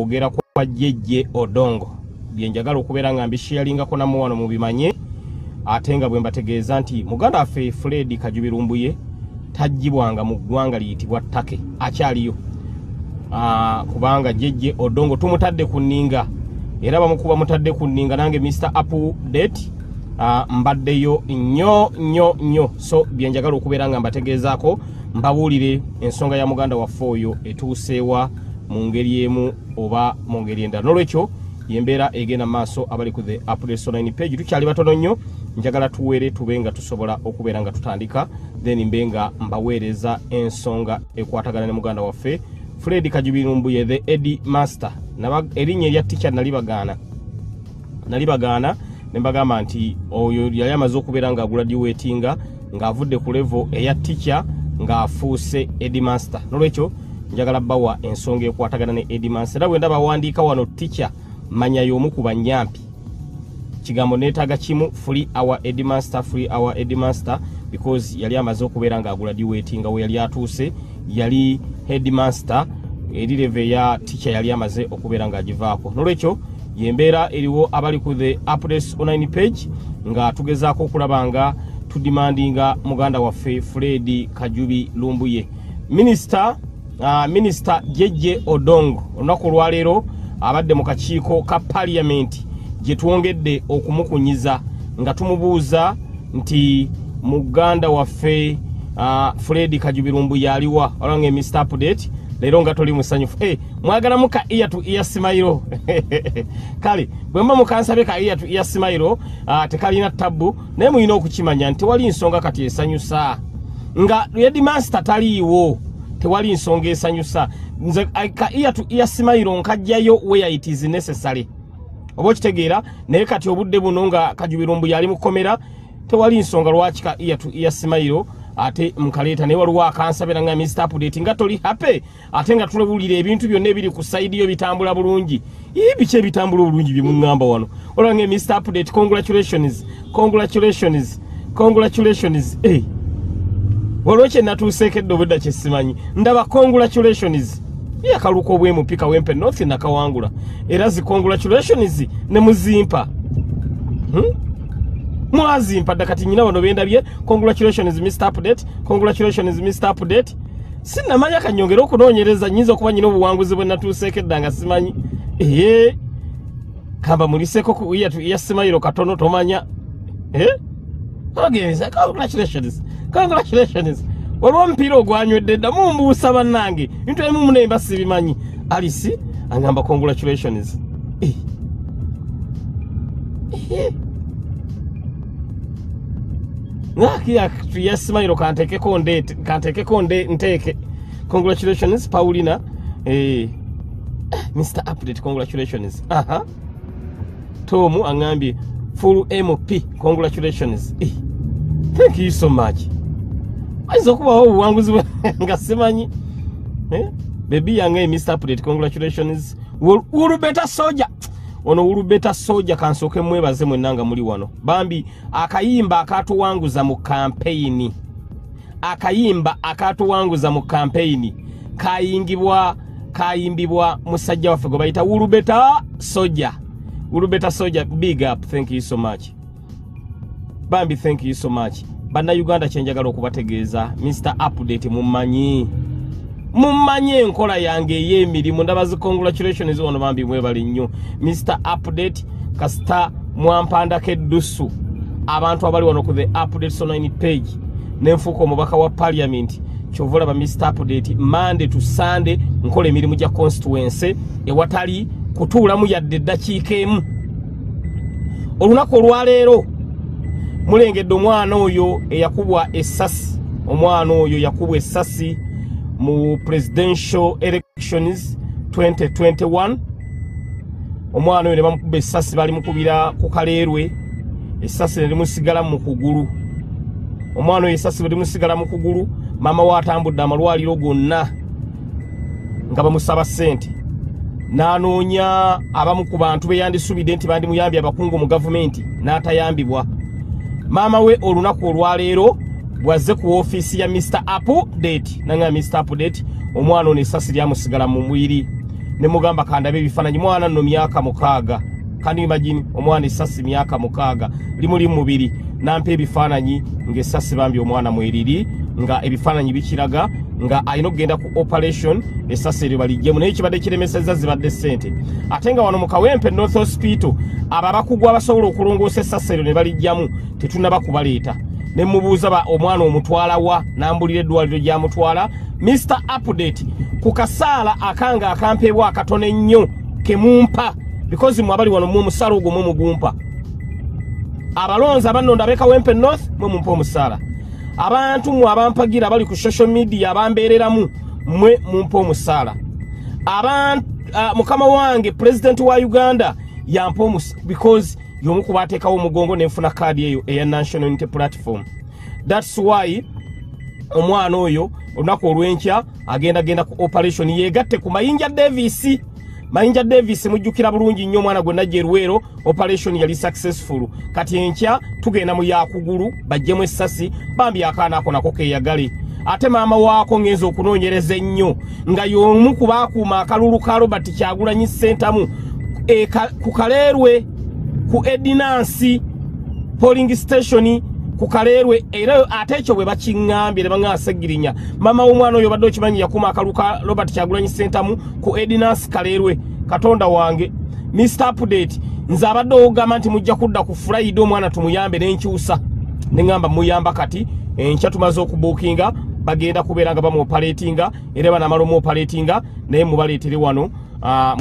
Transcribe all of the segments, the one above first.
ogera kwa jjejje odongo. Byenjagala okubeera nga mbishiyalingako namu wano mubimanye ate nga bwe mbategeeza nti muganda waffe fred kajubirumbuye taggibwanga mu ggwanga liyitibwa ttake akyaliyo. Kubanga jjejje odongo tumutadde ku nninga era bamukuba mutadde ku nninga nange mr update mbaddeyo nnyo nnyo nnyo. So byenjagala okubeera nga mbategeezaako mbabuulire ensonga ya muganda waffe oyo etuuseewa mu ngeri emu oba mu ngeri endala. Nolwekyo yembeera egenda maaso abali ku the updates online page. Tukyali batono nnyo njagala tuweere tube nga tusobola okubeera nga tutandika. Then mbe nga mbaweereza ensonga ekwatagana ne muganda waffe fred kajubirumbuye the edi master. Erinnya erya ticca nali bagaana. Nali bagaana ne mbagamba nti oyo yali amaze okubeera ng'aguladiwetinga ng'avudde ku levo eya ticca ng'afuuse edimaster nolwekyo njagala bawa ensonga ekwatagana ne edimaster era bwe ndaba wandiika wano ticca manya y'omu ku banyampi. Kigambo neetaaga kimu free hour edimaster free hour edimaster because yali amaze okubeera ng'aguladiwetinga we yali atuuse yali headmaster eri leve eya ticca yali amaze okubeera ng'agivaako. Nolwekyo yembeera eriwo abali ku the updates online page nga tugezaako okulaba nga tudimandinga muganda waffe fred kajubi lumbuye. Minisita minisita jejje odongo olunaku olwaleero abadde mu kakiiko ka paliyamenti gye twongedde okumukunyiza nga tumubuuza nti muganda waffe uh, fred kajubirumbu yaliwa olwange mr. Update leero nga toli musanyufu. Hey, mwagalamu ka ear to ear simairo kale bwe mba mukansabe ka ear to ear simairo uh, tekalina tabu naye mulina okukimanya nti tewali nsonga kati esanyusa. Nga yedimaster taliiwo tewali nsonga esanyusa. Nze ka ear to ear simairo nkajjayo where it is necessary. Oba okitegeera naye kati obudde buno nga kajubirumbu yali mukomera tewali nsonga lwaki ka ear to ear simairo ate mukaleeta naye waliwo akansabira nga mr update nga toli happy ate nga tulabulira ebintu byonna ebiri ku saidi yo bitambula bulungi. Biki ebitambula obulungi byemuŋŋamba wano? Olwange mr update congratulations congratulations congratulations waliwo kyenatuuseekedde obudda kyesimanyi ndaba congratulations. Ye akaluuka obwemupika wempe north nakawangula. Era zi congratulations ne muzimpa. Hmm? mwazimpa dda kati nyina wano bendabye congratulations mr. Update congratulations mr. Update. Sinamanya kanyongere okunoonyereza nyinza okuba nyina obuwanguzi bwe natuuseekedda nga simanyi. Ee kamba muliseko ku ya simayiro katono tomanya. Ogenza congratulations congratulations. Waliwo omupiira ogwanywedde dda mumbuusa bannange. Bintu ebimu munemba sibimanyi alisi agamba congratulations. Eh. Eh. yasimayiro kantekeko ndeete kantekeko nde nteeke. Congratulations paulina. Eh, mr update congratulations. Aha. Tomu aŋambye full mp congratulations. Thank you so much ayinza okubawo obuwanguzi bwe- nga simanyi eh? bebi yange mr update congratulations. Wulubeta soja. Ono wulubeta soja kansooke mwebaze mwenna nga muli wano. Bambi akayimba akatuwanguza mu kampeyini akayimba akatuwanguza mu kampeyini kayingibwa kayimbibwa musajja waffe gwe bayita wulubeta soja. Wulubeta soja big up. Thank you so much. Bambi thank you so much bannayuganda kyenjagala okubategeeza mr update mumanyi mumanyi enkola yange ey'emirimu ndaba zi congratulations wano bambi mwebali nnyo. Mr update kasita mwampandako eddusu abantu abali wano ku the updates online page. Nenfuuka omubaka wa parliament kyova olaba mr update mande to sunday nkola emirimu gya constituency ewatali kutuulamu yadde eddakiika emu. Olunaku olwaleero mulengedde omwana oyo eyakubwa essasi omwana oyo yakubwa essasi mu presidential elections 2021 omwana oyo ne bamukuba essasi bali mukubira ku kaleerwe essasi ne limusigala mu kugulu. Omwana oyo essasi bwe limusigala mu kugulu maama we atambudde amalwaliro gonna nga bamusaba ssente. N'anoonya abamu ku bantu beyandisubidde nti bandimuyambye abakungu mu gavumenti n'atayambibwa maama we olunaku olwaleero bwazze ku woofiisi ya mr update. Nanga mr update omwana ono essasi lyamusigala mu mwiri. Ne mugamba kandabe ebifaananyi. Mwana nno myaka mukaaga. Kandi imagine omwana esasi myaka mukaaga. Limuli mubiri. Nampa ebifaananyi ngaesasi bambi omwana mweriri nga ebifaananyi bikiraga nga alina okugenda ku operation esasi eryo balijjemu naye kibadde kiremeseza zibadde sente ate nga wano mu kawempe north hospital abo abakugu abasobola okulongoosa esasi eryo ne balijjamu tetunaba kubaleeta. Ne mubuuza omwana omutwala wa nambulira eddwaliro gyamutwala mr update ku kasaala akanga akampeebwa akatono ennyo kemumpa because mwe abali wano mu omusaala ogwo mwe mugumpa. Abalonzi abannonda abekawempe north mwe mumpa omusaala abantu mwe abampagira abali ku social media abambeereramu mwe mumpa omusaala. Mukama wange pulezidenti wa uganda yampa because yomu kuba ateekawo omugongo nenfuna kaadi eyo eya national unity platform. Thats why omwana oyo olunaku olw'enkya agenda genda ku operation yegatte ku mayinja davis mayinja davis mujjukira bulungi nnyo omwana gwe najja erwero operation yali successful. Kati enkya tugenda mu yakugulu bajjemu essasi bambi akaana ako nako keyagale ate maama waako ngenza okunoonyereza ennyo nga y'omu ku baakuuma akalulu ka robert kyagulanyi sentamu e, ku kaleerwe ku edinansi polling station ku kaleerwe era ate ekyo bwe bakiŋŋambye ne baŋŋasa egirinya mama w'omwana oyo badde okimanyi yakuuma akalulu ka robert kyagulanyi sentamu ku edinansi kaleerwe katonda wange. Mr update nze abadde ogamba nti mujja kudda ku furayide omwana tumuyambe nenkyusa neŋŋamba muyamba kati enkya tumaze okubuukinga bagenda kubeera nga bamuopaletinga era banamala omuopaletinga naye mubaleetere wano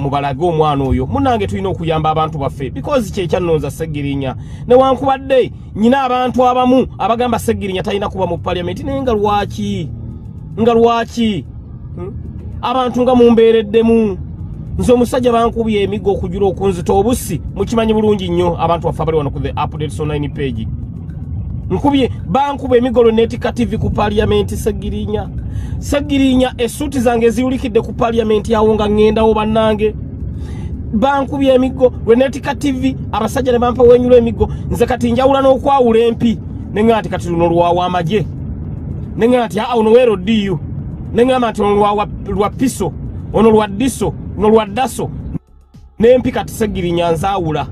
mubalage omwana oyo. Munange tulina okuyamba abantu baffe because kyekyanonza segirinya. Newankubadde nyina abantu abamu abagamba segirinya talina kuba mu paliamenti naye nga lwaki? Nga lwaki? Hmm? abantu nga mumbeereddemu. Nze omusajja bankubye emigo okujula okunzita obusi mukimanyi bulungi nnyo abantu baffe abali wano ku the updates online page nkubye bankuba emigolo netika tv ku paliamenti segirinya. Segirinya esuuti zange eziwulikidde ku paliamenti awo nga ŋŋendawo bannange. Bankubye emigo lwenetika tv abasajja ne bampa wenyula emigo nze kati njawula n'okwawula empi. Neŋŋa nti kati luno lwawa amagye neŋŋa nti aa ono weero diyu neŋŋamba nti ono lwa piso. Ono lwa diso ono lwa daso n'empi kati segirinya nzaawula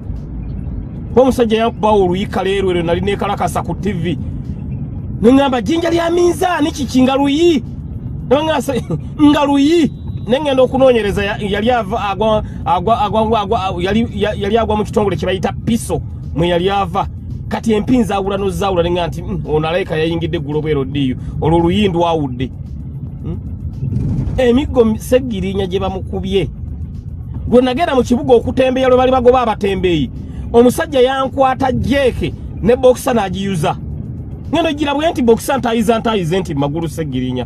omusajja yankubawo oluyika leero eryo nali nekalakasa ku tv neŋŋamba jinja lya minzaani kiki nga luyi? Nga luyi? Neŋŋenda okunoonyereza yali agwa mu kitongole kye bayita piso mwe yali ava. Kati empi nzaawula nozaawula neŋŋa nti hmm, ono alayika yayingidde eggulu bwero ddiyo olwo luyi ndwawudde. Hmm? emiggo segirinya gye bamukubye. Lwe nagenda mu kibuga okutembeya lwe bali bagoba abatembeeyi omusajja yankwata jeeke ne bokisa n'agiyuza. Ngendo girabwe nti bokisa ntayiza ntayize nti magulu segirinya.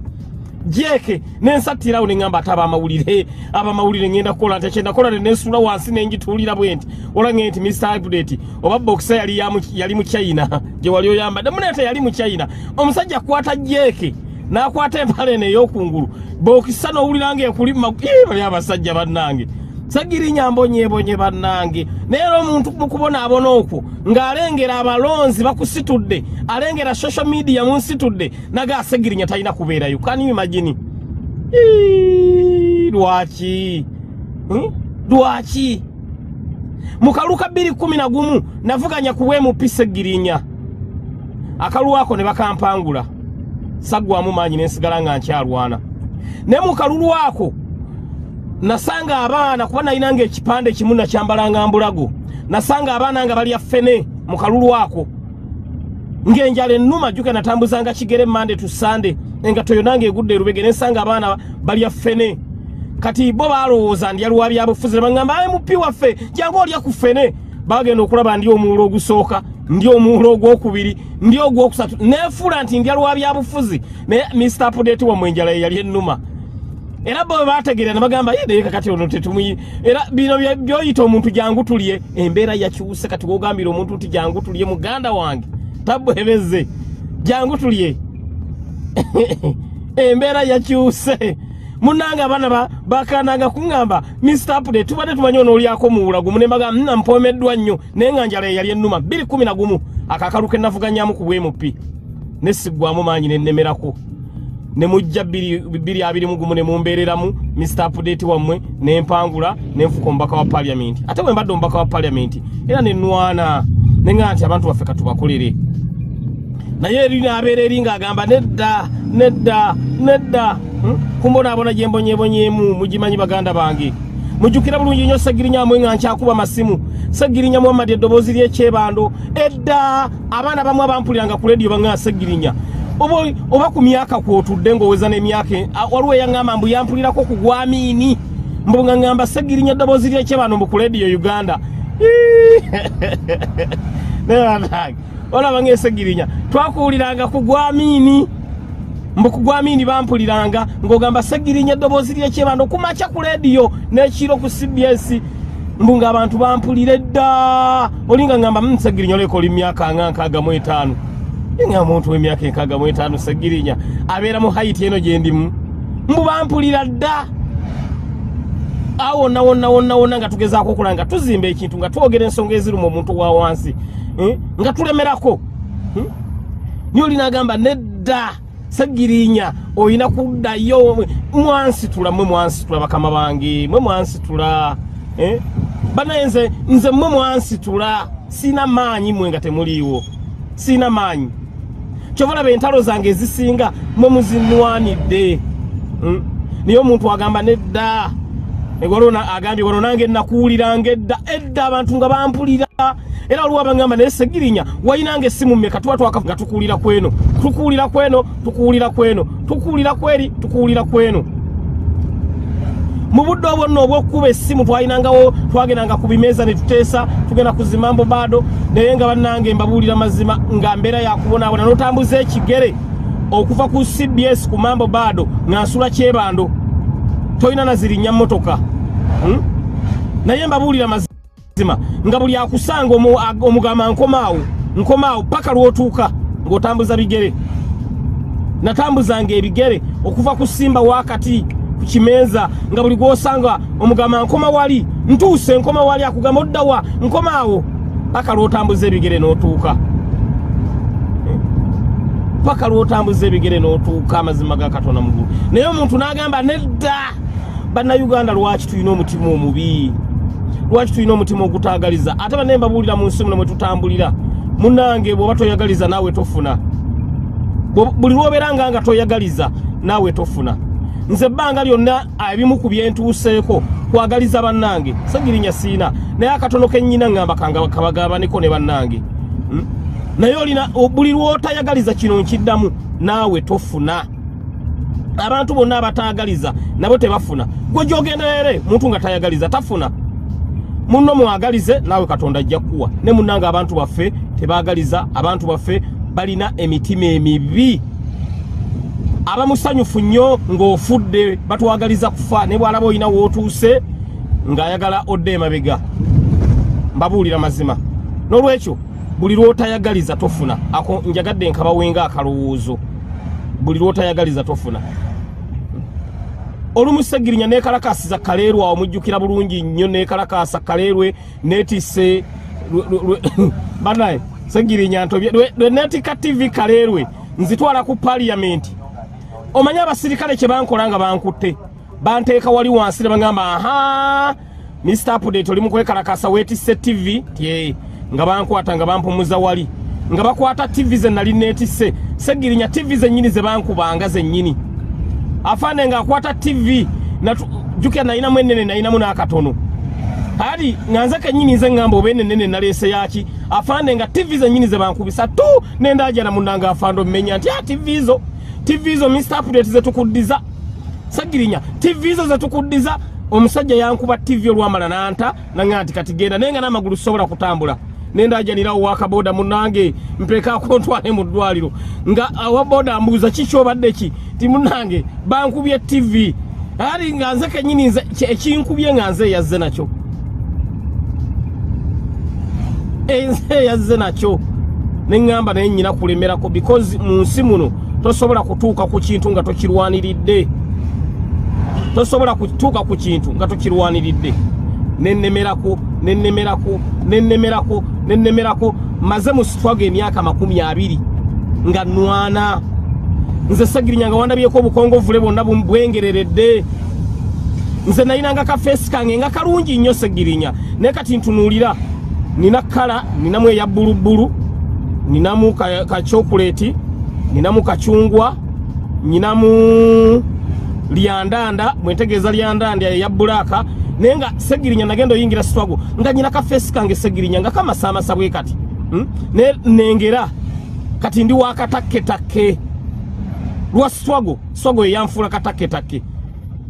Jeeke nensattirawo neŋŋamba ate abamawulire abamawulire ŋenda kukola nti ekyendakola nenensula wansi nengituulira bwe nti olange nti mr update oba bokisa yali mu china gye wali oyambadde muneeta yali mu china. Omusajja akwata jeeke n'akwata empala eno ey'okungulu bokisa n'owulira ngaekuli mali abasajja bannange sagirinya mbonyebonye bannange. Naye era omuntu mukubonaabona okwo ng'alengera abalonzi bakusitudde alengera social media munsitudde naga asegirinya talina kubeerayo. Kani imagini lwaki? Hmm? lwaki? Mu kaluka 211 navuganya ku bwemupi segirinya. Akalu ako ne bakampangula. Saggwamu maanyi nensigala nga nkyalwana. Naye mu kalulu ako nasanga abaana kuba nalinanga ekipande kimu nakyambalanga mbulago. Nasanga abaana nga balya ffene mu kalulu ako. Ng'enjala ennuma juke natambuzanga kigere mande tu sande engato yonanga egudde erubege nensanga abaana balya ffene. Kati bo balowooza ndyaluwa byabufuzi nebagamba aye mupi waffe jangu olya ku ffene. Bagenda okulaba ndi omuwulo ogusooka ndi omuwulo ogwokubiri ndi ogwokusatu nefuula nti ndyaluwa byabufuzi. Naye mr apodate wamwe enjala yeyali ennuma era bo bategeera ne bagamba naye kakati ono tetumuyi era bino byoyita omuntu jangu tulye embeera yakyuse kati wogambire omuntu nti jangu tulye muganda wange tabwebeze jangu tulye. Embeera yakyuse. Munange abaana bakananga kuŋŋamba mr apde tubadde tumanyi onoolyako muwula gumu nembaga nna mpomeddwa nnyo naye nga njala eyali ennuma bbiri kumi na gumu akakalu ke navuganyamu ku bwemupi nesiggwamu maanyi nennemerako ne mujja bbiri abiri mugumu ne mumbeereramu mr update wammwe nempangula nenfuka omubaka wa paliamenti ate bwe mbadde omubaka wa paliamenti era nenwana neŋa nti abantu baffe katubakolere naye eri nabeera eri ng'agamba nedda nedda nedda. Hmm? kumbonaabona gye mbonyebonyemu mugimanyi baganda bange. Mujjukira bulungi nnyo segirinya amwe nga nkyakuba masimu. Segirinya muhammadi eddoboozi lyekyebando. Edda! Abaana bamu abampuliranga ku lediyo baŋa segirinya oba ku myaka kwotudde ng'oweza n'emyaka waliwo eyaŋŋamba mbu yampulirako ku gwamiini. Mbu nga ŋŋamba segirinya eddoboozi lyekyebando mbu ku lediyo uganda? Olaba ngaesegirinya twakuwuliranga ku gwamiini. Mbu ku gwamiini bampuliranga ng'ogamba segirinya eddoboozi lyekyebando kumakya ku lediyo n'ekiro ku cbs mbu ng'abantu bampulira edda olinga ŋŋamba mm, segirinya oleka oli myaka nga nkaaga mu etaano nga omuntu w'emyaka enkaaga mu etaano segirinya abeera mu hayiti eno gye ndimu. Mbu bampulira dda. Awo wonna wonna wonna wonna nga tugezaako okulaba nga tuzimba ekintu nga twogera ensonga eziruma omuntu wa wansi eh, nga tulemerako. Hmm? niyo olinagamba nedda segirinya olina kuddayo mwansitula mwe mwansitula bakama bange mwe mwansitula eh? banaye nze nze mwe mwansitula siina maanyi mwe nga temuliiwo siina maanyi kyovalaba entalo zange ezisinga mwe muzinwanidde. Hmm? naye omuntu agamba nedda. Agambye wano nange nakuwuliranga edda edda abantu nga bampulira. Era waliwo abagamba naye segirinya wayinanga essimu mmeka? Tuba twaka nga tukuwulira kweno. Tukuwulira kweno tukuwulira kweno. Tukuwulira kweri tukuwulira kweno mu budde obwonna obwokkuba essimu twalinangawo twagendanga ku bimeeza ne tuteesa tugenda kuzimambo baado. Naye nga bannange mbabuulira mazima nga mbeera yakubonaabona n'otambuza ekigere okuva ku cbs ku mambo baado nga nsula kyebando tolina nazirinnya mmotoka. Hmm? naye mbabuulira mazima nga buli akusanga omugamba nkomaawo nkomaawo paka lwotuuka ng'otambuza bigere. Natambuzanga ebigere okuva ku simba wakati ku kimeeza nga buli gwosanga omugamba nkoma wali ntuuse nkoma wali akugamba oddawa nkomaawo paka lwotambuza ebigere n'otuuka. Paka lwotambuza ebigere n'otuuka amazima ga katonda mugulu naye omuntu n'agamba nedda! Bannayuganda lwaki tulina omutima omubi? Lwaki tulina omutima ogutaagaliza? Ate banaye mbabuulira mu nsi muno mwe tutambulira. Munange bw'oba toyagaliza naawe tofuna. Buli lwobeeranga nga toyagaliza naawe tofuna nze ebbanga lyonna ebimu ku byentuuseeko kwagaliza bannange. Sagirinya siina naye akatono kennyina ŋŋamba kabagabaniko ne bannange. Hmm? naye olina buli lwotayagaliza kino nkiddamu naawe tofuna. Abantu bonna abataagaliza nabo tebafuna. Gwe gyogenderere muntu nga tayagaliza tafuna. Munno mwagalize naawe katonda ajja kukuwa. Ne munnanga abantu baffe tebaagaliza abantu baffe balina emitima emibi abamusanyufu nnyo ng'ofudde batwagaliza kufa ne bwalaba olina wootuuse ng'ayagala odde emabega. Mbabuulira mazima. N'olwekyo buli lwotayagaliza tofuna. Ako njagadde nkabawenga akalowoozo. Buli lwotayagaliza tofuna. Olumu segirinya nekalakasiza kaleerwe awo mujjukira bulungi nnyo nekalakasa kaleerwe netise banaye segirinya ntobye lwe netika tv kaleerwe nzitwala ku paliyamenti omanye abasirikale kye bankola nga bankutte. Banteeka wali wansi ne bagamba aha mr update oli mukwekalakasa wetisse tv tye nga bankwata nga bampumuza wali. Nga bakwata tv ze nali netisse segirinya tv zennyini ze bankubanga zennyini. Afaane ng'akwata tv jukira nalinamu enene nalinamu n'akatono. Ati nga nze kennyini nze ŋŋamba oba enenene naleese yaki afaane nga tv zennyini ze bankubisa tu nendajana munanga afando mmenya nti a ah, tv zo tv zo mr update zetukuddiza. Sagirinya tv zo zetukuddiza. Omusajja yankuba tv olwamala nanta naŋa nti kati genda naye nga n'amagulu sobola kutambula. Nendajanirawo wakaboda munange mpekako ntwale mu ddwaliro. Nga awaboda ambuuza kikyobadde ki? Ti munange bankubye tv ali nga nze kenyini ekinkubye nga nze eyazze nakyo. Enze eyazze nakyo. Neŋŋamba naye nyina kulemerako because mu nsi muno tosobola kutuuka ku kintu nga tokirwaniridde tosobola kutuuka ku kintu nga tokirwaniridde nenemerako nenemerako nenemerako nenemerako maze mu sitwago emyaka makumi abiri nga nwana nze segirinya nga wandabyeko obukongovule bwonna bwengereredde. Nze nayinanga kafeesi kange nga kalungi nnyo segirinya naye kati ntunuulira nina kala ninamu eya bbulubbulu ninamu ka- kachokuleti ninamu kacungwa ninamu lyandanda bwentegeeza lyandanda eya bulaaka naye nga segirinya nagenda oyingira sitwago nga nyina kafeesi kange segirinya nga kamasaamasa bwe kati Hmm? ne nengera kati ndi wakatakketakke lwa swago swago eyanfuula katakketakke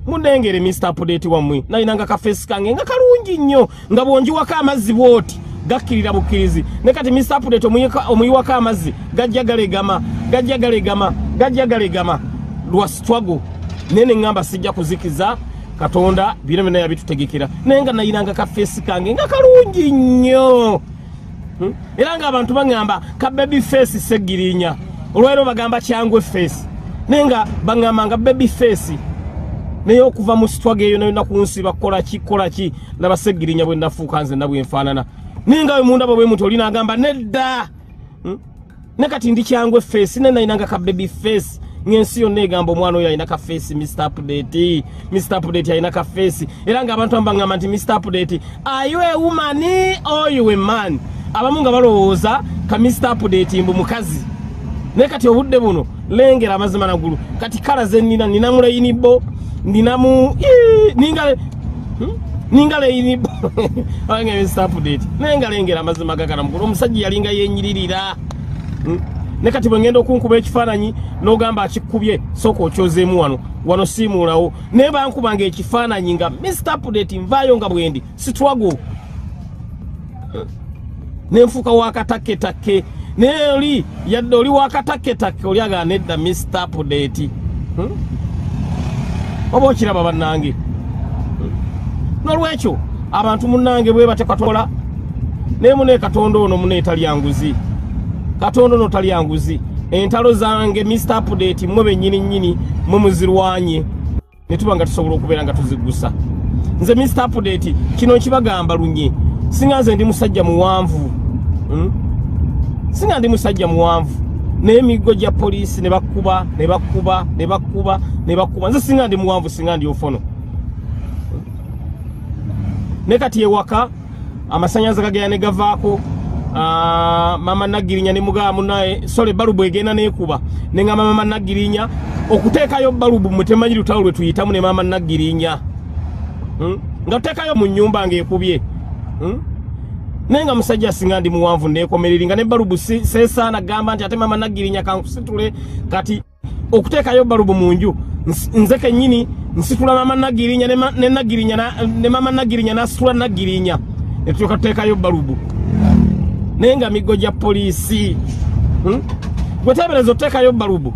munengere mr update wammwe nalinanga kafeesi kange nga kalungi nnyo nga bwonjiwako amazzi bwoti gakkirira bukkirizi. Ne kati mr omuyika- omuyiwako amazzi gajja galegama gajja galegama gajja galegama lwa swago naye neŋŋamba sijja kuzikiza katonda bino byonna yabitutegekera naye nga nayinanga kafeesi kange nga kalungi nnyo. Hmm? era ngaabantu baŋŋamba ka baby face segirinya. Olwaliro bagamba kyangwe face. Naye nga baŋŋamba nga baby face. Naye okuva mu sitwaga eyo nalina kunsiba kukolaki kukolaki laba segirinya bwe nafuuka nze na bwenfaanana naye nga we mundaba bwe muti olina agamba nedda? Ne kati ndi kyangwe face ne nalinanga ka baby face. Ng'ensi yonna egamba omwana oyo alina ka face mr update. Mr update alina ka face. Era ng'abantu amu baŋŋamba nti mr update are you a woman? Or you a man? Abamu nga balowooza ka mr update mbu mukazi. Naye kati obudde buno lengera amazima naggulu kati kala zenina ninamu leyinibo ninamu ninga Hmm? leyinibo wange mr update naye nga lengera amazima gagana mugulu omusajja yalinga yenyiririra? Ne kati bwengenda okunkuba ekifaananyi n'ogamba akikkubye sooka okyozeemu wano. Wano siimuulawo naye bankubanga ekifaananyi nga mr update nvaayo nga bwendi sitwago. Nenfuuka wakatakketakke naye oli yadde oli wakatakketakke oli agala nedda mr update Hmm? oba okiraba bannange? Hmm? nolwekyo abantu munnange bwe batekatola naye mune katonda ono mune etalyanguzi katonda ono talyanguzi entalo zange mr update mwe bennyini nnyini mwe muzirwanye. Ne tuba nga tusobola okubeera nga tuziggusa nze mr update kino nkibagamba lunye. Singa nze ndi musajja muwanvu hmm? singa ndi musajja muwanvu naye emiggo gya poliisi ne bakuba ne bakuba ne bakuba ne bakuba. Nze singa ndi muwanvu singa ndi ofono ne kati ewaka amasanyaza gagenda ne gavaako ah, mama nagirinya ne mugaba munaye sole balubu egenda nekuba. Neŋŋamba mama nagirinya okuteekayo balubu mwe temanyi lutalo lwe tuyitamu ne mama nagirinya. Hmm? nga tuteekayo mu nnyumba ng'ekubye. Hmm? naye nga musajja singa ndi muwanvu nekomereri nga ne balubu seesaana gamba nti ate mama nagirinya kankusitule kati okuteekayo balubu mu nju ns- nze kennyini nsitula mama nagirinya ne mama nagirinya nasitula nagirinya. Ne tulyoka tuteekayo balubu naye nga miggo gya poliisi. Hmm? gwe teebereza oteekayo balubu.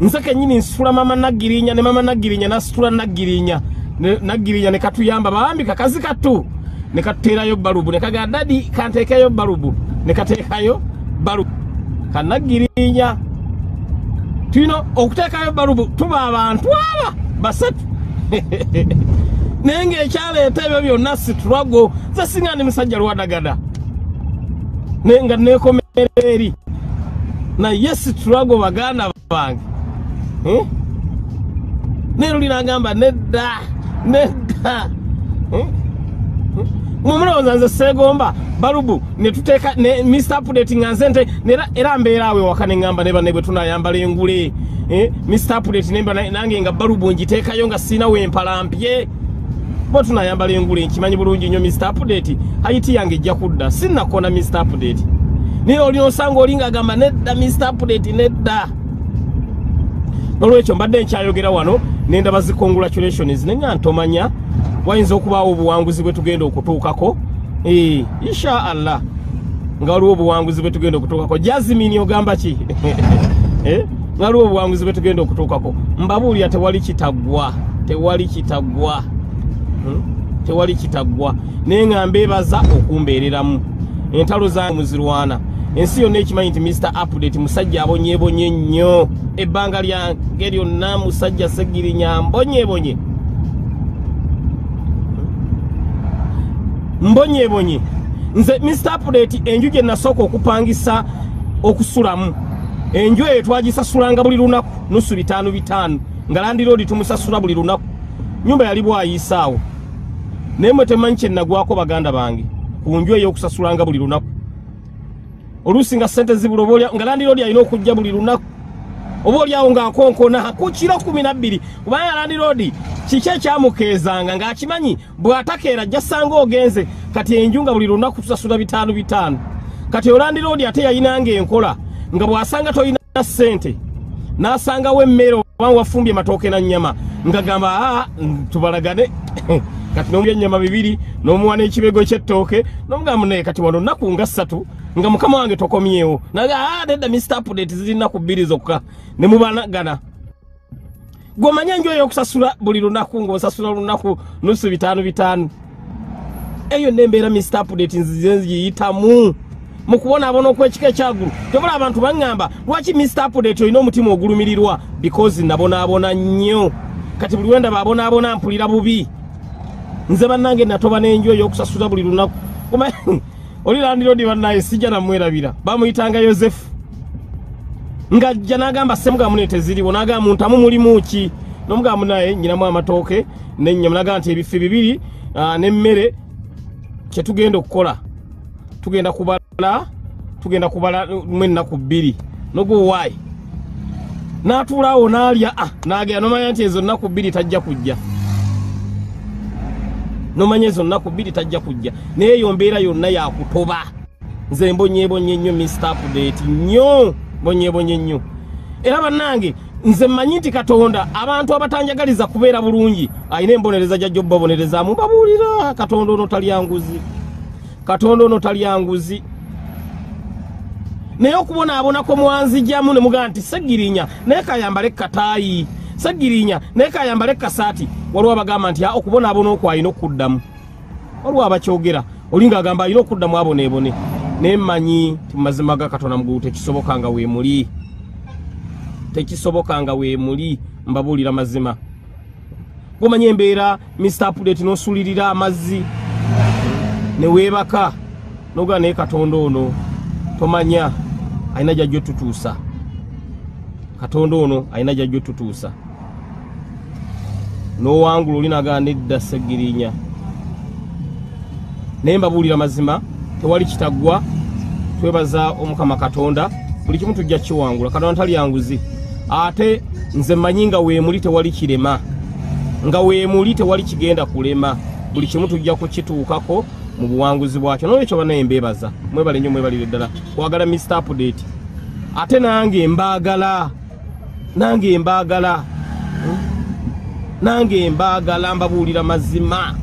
Nze kennyini nsitula mama nagirinya ne mama nagirinya nasitula nagirinya. Ne- nagirinya ne katuyamba bambi kakazi katu ne katuteerayo balubu ne kagaa dadi kanteekeyo balubu. Ne kateekayo balubu. Kanagirinya tulina okuteekayo balubu tuba abantu aba basatu. Naye ngaekyaleeta ebyo byonna situlwago ze singa ndi musajja lwadagada naye nga nekomera eri. Naye situlwago baganda bange. Eh? naye luli nagamba nedda nedda Eh? mumulowooza nze seegomba balubu netuteeka ne mr update nga nze nte era mbeera awe waka neŋŋamba ne banne bwe tunayambala engule. Eh, mr update nange nga balubu ngiteekayo nga siina wempalampye bo tunayambala engule nkimanyi bulungi nnyo mr update. Hayiti yange ejja kudda sinnakona mr update. Naye oli osanga oli ngaagamba nedda mr update nedda. Nolwekyo mbadde nkyayogera wano nendaba zi congratulations naye nga ntomanya wayinza okubaawo obuwanguzi bwe tugenda okutuukako? Eh, insha allah nga waliwo obuwanguzi bwe tugenda okutuukako. Jazimini ogamba ki? Eh, nga waliwo obuwanguzi bwe tugenda okutuukako? Mbabuulira tewali kitaggwa tewali kitaggwa? Tewali kitaggwa naye nga mbeebaza okumbeereramu. Entalo zange muzirwana. Ensi yonna ekimanyi nti mr update musajja abonyebonye nnyo. Ebbanga lyange lyonna musajja segirinya mbonyebonye. Mbonyebonye. Nze mr update enju gye nasooka okupangisa okusulamu. Enju eyo twagisasulanga buli lunaku nusu bitaano bitaano. Nga landiroodi tumusasula buli lunaku nyumba yali bwayisaawo naye mwe temanyi kyenagwako baganda bange ku nju ey'okusasulanga buli lunaku. Oluusi nga sente zibula oba nga landiroodi alina okujja buli lunaku. Oba oliawo ng'akonkona ku kiro kumi nabbiri kubanga landiroodi kiki ekyamukeezanga ng'akimanyi bw'atakeera ajja sanga ogenze. Kati enju nga buli lunaku tusasula bitaano bitaano. Kati olandiroodi ate yayinanga enkola nga bw'asanga tolina ssente n'asangawo emmere oba wafumbye matooke na nnyama. Nga gamba aa tubalagane. Kati nomulya ennyama bibiri n'omuwa n'ekibego ky'ettooke nomugamba naye kati wano nnaku nga ssatu nga mukama wange tokomyewo. Naga aa nedda mr update ziri nnaku bbiri zokka. Ne mubanagana gwomanye enju ey'okusasula buli lunaku ng'osasula lunaku nusu bitaano bitaano. Eyo nembeera mr update nzize nziyitamu mukubonaabona okwekika ekyagulu tobula abantu baŋŋamba lwaki mr update olina omutima ogulumirirwa? Because nabonaabona nnyo. Kati buli wenda baabonaabona mpulira bubi. Nze bannange natoba n'enju ey'okusasula buli lunaku. Oli landirodi bannaye sijja namwerabira bamuyitanga yosefu. Ngajja n'agamba semugamu ne teziriwo n'agamba muntamu mulimu ki? N'omugamu naye nyinamu amatooke nennyama n'agamba nti ebife bibiri n'emmere kyetugenda okukola. Tugenda kubala tugenda kubala mu ennaku bbiri. Nogowaayi n'atuulaawo n'alya a n'agenda nomanya nti ezo nnaku bbiri tajja kujja. Nomanya ezo nnaku bbiri tajja kujja. Naye eyo mbeera yonna yakutoba nze mbonyebonye nnyo mr update nnyo. Mbonyebonye nnyo. Era bannange nze mmanyi nti katonda abantu abatanjagaliza kubeera bulungi alina embonereza jajja obbabonerezaamu babuulira katonda ono talyanguzi katonda ono talyanguzi naye okubonaabonako mwanzijjamu ne mugamba nti segirinya naye kayambale kataayi segirinya naye kayambale kasaati waliwo abagamba nti okubonaabona okwo alina okuddamu. Waliwo abakyogera oli ngaagamba alina okuddamu aboneebone naye mmanyi ti mumazima ga katonda mugulu tekisoboka nga weemuli tekisoboka nga weemuli mbabuulira mazima. Gomanyi embeera mr update n'osulirira amazzi neweebaka nogaa naye katonda ono tomanya alina jajjo tutuusa katonda ono alina jajjo tutuusa n'owangula oli nagaa nedda segirinya. Naye mbabuulira mazima tewali kitaggwa twebaza omukama katonda buli kimu tujja kiwangula katonda talyanguzi. Ate nze mmanyi nga weemuli tewali kirema. Nga weemuli tewali kigenda kulema. Buli kimu tujja kukituukako mu buwanguzi bwakyo. Nolwekyo banaye mbeebaza mwebale nnyo mwebalire ddala. Kwagala mr update. Ate nange mbaagala nange mbaagala nange mbaagala mbabuulira mazima.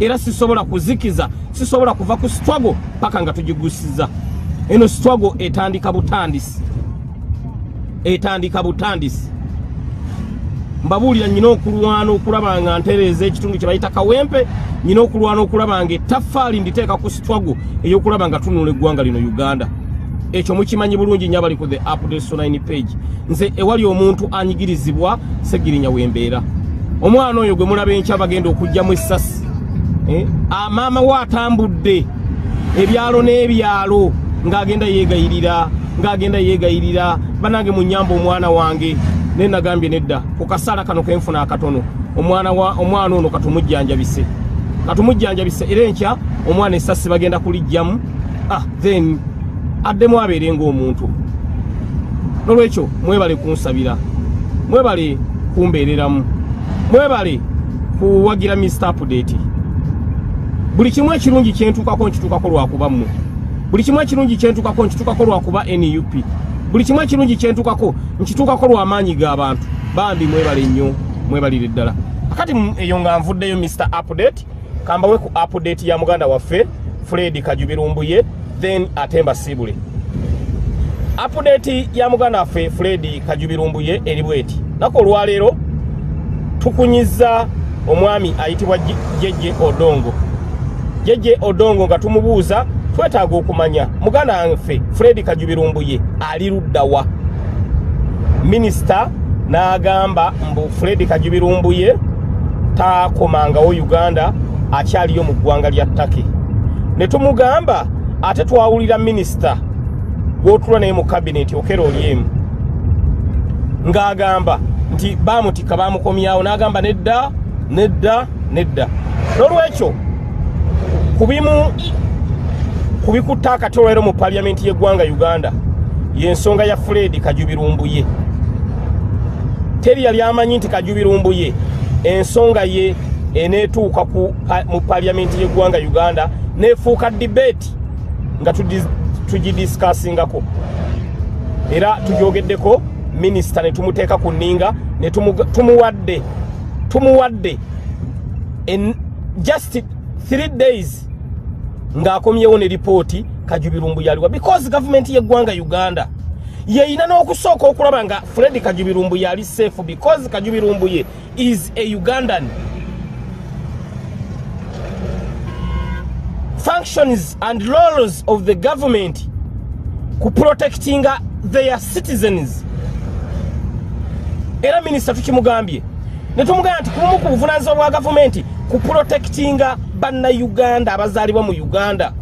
Era sisobola kuzikiza sisobola kuva ku struggle paka nga tugigusiza. Eno struggle etandika butandisi etandika butandisi mbabuulira nyina okulwana okulaba nga ntereeza ekitundu kye bayita kawempe nyina okulwana okulaba nga ettaffaali nditeeka ku struggle ey'okulaba nga tunula eggwanga lino uganda. Ekyo mukimanyi bulungi nyo abali ku the update so 9 page. Nze ewali omuntu anyigirizibwa segirinya wembeera. Omwana oyo gwe mulaba enkya bagenda okugjamu essasi eh? maama we atambudde ebyalo n'ebyalo ng'agenda yeegayirira ng'agenda yeegayirira. Banange mu nyamba omwana wange naye nagambye nedda ku kasaala kano kenfuna akatono. Omwana omwana ono katumujjanjabise. Katumujjanjabise era enkya omwana essasi bagenda kulijjamu ah, then addemu abeere ng'omuntu. Nolwekyo mwebale kunsabira mwebale kumbeereramu mwebale kuwagira mr update. Buli kimu ekirungi kyentuukako nkituukako lwakuba mmwe buli kimu ekirungi kyentuukako nkituukako lwakuba nup buli kimu ekirungi kyentuukako nkituukako lw'amaanyi g'abantu bambi mwebale nnyo mwebalire ddala. Akati eyo nga nvuddeyo mr update kambawe ku update ya muganda waffe fred kajubirumbuye then ate mbasiibule update ya muganda waffe fred kajubirumbuye eri bweti. Naku olwaleero tukunyiza omwami ayitibwa jeje odongo. Jeje odongo nga tumubuuza twetaaga okumanya muganda waffe fred kajubirumbuye ali luddawa minisita n'agamba mbu fred kajubirumbuye taakomangawo uganda akyaliyo mu ggwanga lya ttake. Ne tumugamba ate twawulira minisita gwotulwa naye mu kabineti okera olyemu ng'agamba nti bamutikka bamukomyawo n'agamba nedda nedda nedda. N'olwekyo kubimu kubikutta akati olwero mu paliyamenti y'eggwanga uganda yensonga ya fred kajubirumbuye. Teri yali amanyi nti kajubirumbuye ensonga ye eneetuuka mu paliyamenti y'eggwanga uganda neefuuka dibeeti nga tugidisikasingako era tugyogeddeko minisita ne tumuteeka ku nninga ne tumuwadde tumuwadde just three days ng'akomyewo ne ripooti kajubirumbu yaliwa. Because gavumenti y'eggwanga uganda yeeyina n'okusooka okulaba nga fred kajubirumbu yali safe because kajubirumbu ye is a ugandan. Functions and roles of the government kuprotectinga their citizens. Era minisita tukimugambye netumugamba nti kubumu ku buvunanyizibwa bwa gavumenti kuprotectinga bannayuganda abazaalibwa mu uganda.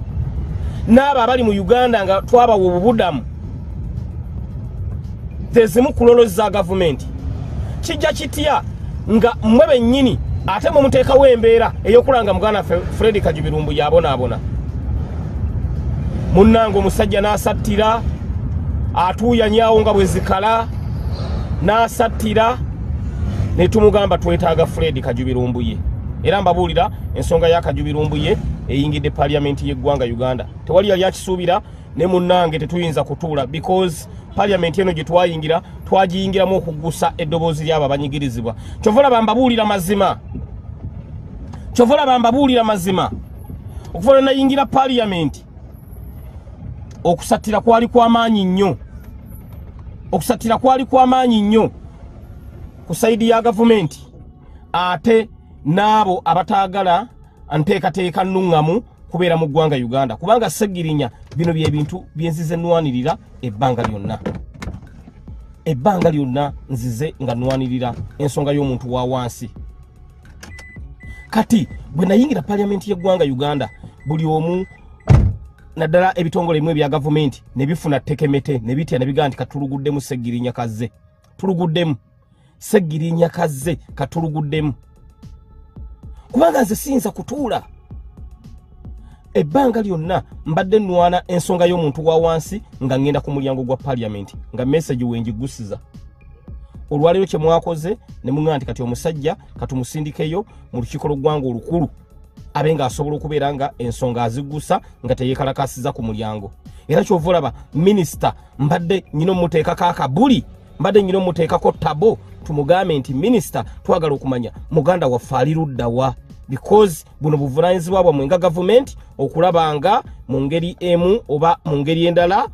N'abo abali mu uganda nga twabawa obubudamu tezimu kulolo za gavumenti. Kijja kitya nga mmwe bennyini ate mwe muteekawo embeera ey'okulanga muganda fredi kajubirumbu yabonaabona. Munnanga omusajja n'asattira atuuyanyawo nga bwe zikala n'asattira ne tumugamba twetaaga fredi kajubirumbu ye era mbabuulira ensonga ya kajubirumbu ye eyingidde paliyamenti y'eggwanga uganda. Tewali yali akisuubira ne munnange tetuyinza kutuula because paliyamenti eno gye twayingira twagiyingiramu okugusa eddoboozi lyabo abanyigirizibwa. Kyova olaba mbabuulira mazima. Kyova olaba mbabuulira mazima. Okuva lwe nayingira paliyamenti okusattira kwali kw'amaanyi nnyo. Okusattira kwali kw'amaanyi nnyo ku sayidi ya gavumenti ate n'abo abataagala nteekateeka nnuŋŋamu kubeera mu ggwanga uganda. Kubanga segirinya bino byebintu byenzize nwanirira ebbanga lyonna. Ebbanga lyonna nzize nga nwanirira ensonga y'omuntu wa wansi. Kati bwe nayingira paliyamenti y'eggwanga uganda buli omu naddala ebitongole ebimu ebya gavumenti ne bifuna tekemete ne bitya ne bigaa nti katuluguddemu segirinya kazze. Tuluguddemu segirinya kazze katuluguddemu. Kubanga nze siyinza kutuula. Ebbanga lyonna mbadde nwana ensonga y'omuntu wa wansi nga ngenda ku mulyango gwa paliyamenti nga mesagi wengigusiza olwaleero kye mwakoze ne muŋŋa nti kati omusajja katumusindikeyo mu lukiiko lw'eggwanga olukulu abe ng'asobola okubeera nga ensonga aziggusa nga teyeekalakasiza ku mulyango. Era kyova olaba minisita mbadde nyina omuteekako akabuli mbadde nyina omuteekako tabo tumugambe nti minisita twagala okumanya muganda waffe ali luddawa because buno buvunanyizibwa bwamwe nga gavumenti okulaba nga mu ngeri emu oba mu ngeri endala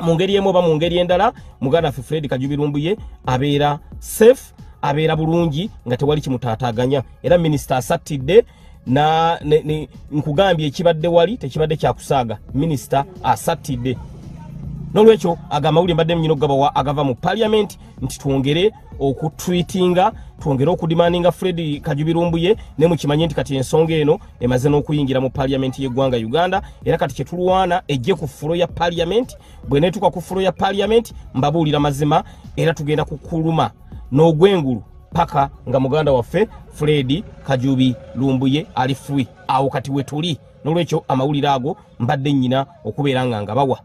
mu ngeri emu oba mu ngeri endala muganda waffe fred kajubirumbuye abeera safe abeera bulungi nga tewali kimutaataaganya. Era minisita asattidde nkugambye ekibadde wali tekibadde kyakusaaga minisita asattidde nolwekyo aga amawulire mbadde munyina okugabawa agava mu paliyamenti nti twongere okutwitinga twongere okudimandinga fred kajubirumbuye ne mukimanye nti kati ensonga eno emaze n'okuyingira mu paliyamenti y'eggwanga uganda era kati kyetulwana ejje ku fulo ya paliyamenti bweneetuuka ku fulo ya paliyamenti mbabuulira mazima era tugenda kukuluma n'ogwengulu paka nga muganda waffe fredi kajubi lumbuye ali free. Awo kati wetuli nolwekyo amawulire ago mbadde nnyina okubeera nga ngabawa.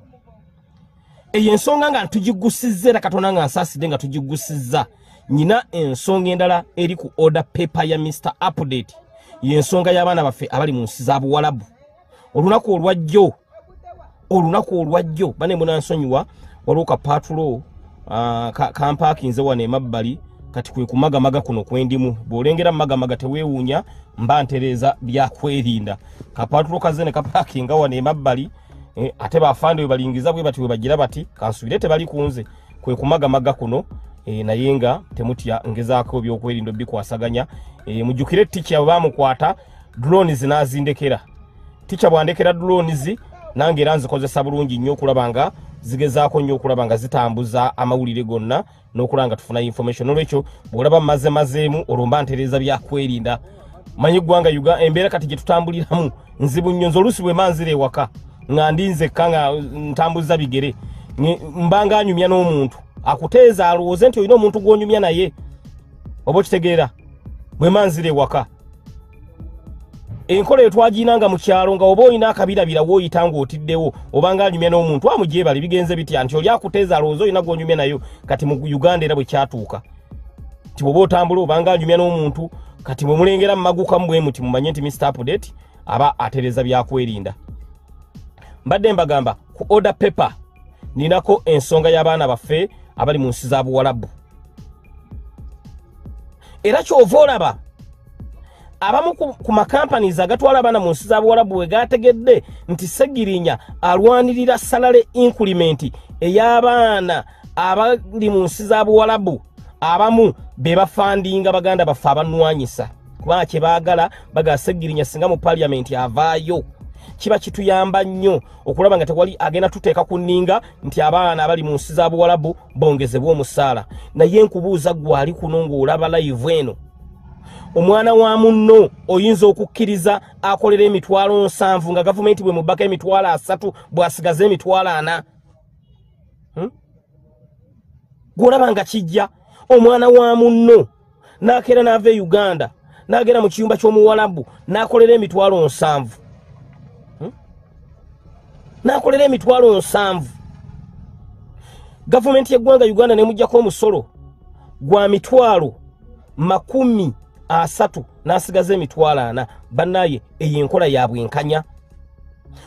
Eyo ensonga nga tugigusizza era katonda nga nsaasidde nga tugigusizza nyina ensonga endala eri ku order paper ya mr update. Yensonga y'abaana baffe abali mu nsi za buwalabu. Olunaku olwajjo olunaku olwajjo bane munansonyiwa waliwo kapatulo uh, kampaakinze ka wano emabbali kati kwe kumagamaga kuno kwendimu bwolengera mumagamaga teweewuunya mba ntereeza byakwerinda kapatulo kaze ne kapaakinga wano emabbali eh, ate bafande we balingiza bwe bati we bagira bati kansubire tebali kunze kwe kumagamaga kuno eh, naye nga temutya ngezaako ebyokwerinda bikwasaganya eh, mujjukire ticha bwe bamukwata drones nazindekera. Ticha bwandekera drones nange era nzikozesa bulungi nnyo okulaba nga zigezaako nnyo okulaba nga zitambuza amawulire gonna n'okulaba nga tufuna information. Olwekyo bw'olaba mumazemazeemu olwo mba ntereeza byakwerinda manyi eggwanga embeera kati gye tutambuliramu nzibu nnyo nze oluusi bwe manzira ewaka nga ndinzekka nga ntambuza bigere. Mbanga anyumya n'omuntu akuteeza alowooze nti olina omuntu gwonyumya naye oba okitegeera bwemanzira ewaka. Enkola etwaginanga mu kyalo nga oba olina akabirabira woyita ngaotiddewo obanga anyumya n'omuntu amugyebali bigenze bitya? Nti oli akuteeza alowooze olina gwonyumya nayo kati mu uganda era bwe kyatuuka. Nti bweoba otambula obanga anyumya n'omuntu kati bwe mulengera mumagukamu bwe muti mumanye nti mr update aba atereza byakwerinda mbadde mbagamba ku order paper ninako ensonga y'abaana baffe abali mu nsi za buwalabu. Era kyova olaba abamu ku makampanies agatwala abaana mu nsi za buwalabu we gategedde nti segirinya alwanirira salale inculimenti ey'abaana abali mu nsi za buwalabu. Abamu be bafandinga baganda baffe abanwanyisa kubanga kyebaagala bagaa segirinya singa mu paliamenti avaayo kiba kituyamba nnyo okulaba nga tewali agenda tuteeka ku nninga nti abaana abali mu nsi za buwalabu bongezebwa omusaala. Naye nkubuuza gwali kuno ng'olaba layivu eno. Omwana wa munno oyinza okukkiriza akolera emitwalo nsanvu nga gavumenti bwe mubaka emitwalo asatu bw'asigaza emitwalo ana? Hmm? gwolaba nga kijja omwana wa munno n'akeera n'ava e uganda n'agenda mu kiyumba ky'omuwalabu n'akolera emitwalo nsanvu nakolera emitwalo nsanvu. Gavumenti yeggwanga uganda nemugjako omusolo gwa mitwalo makumi asatu nasigaza emitwalo ana. Bannaye eyo enkola ya bwenkanya.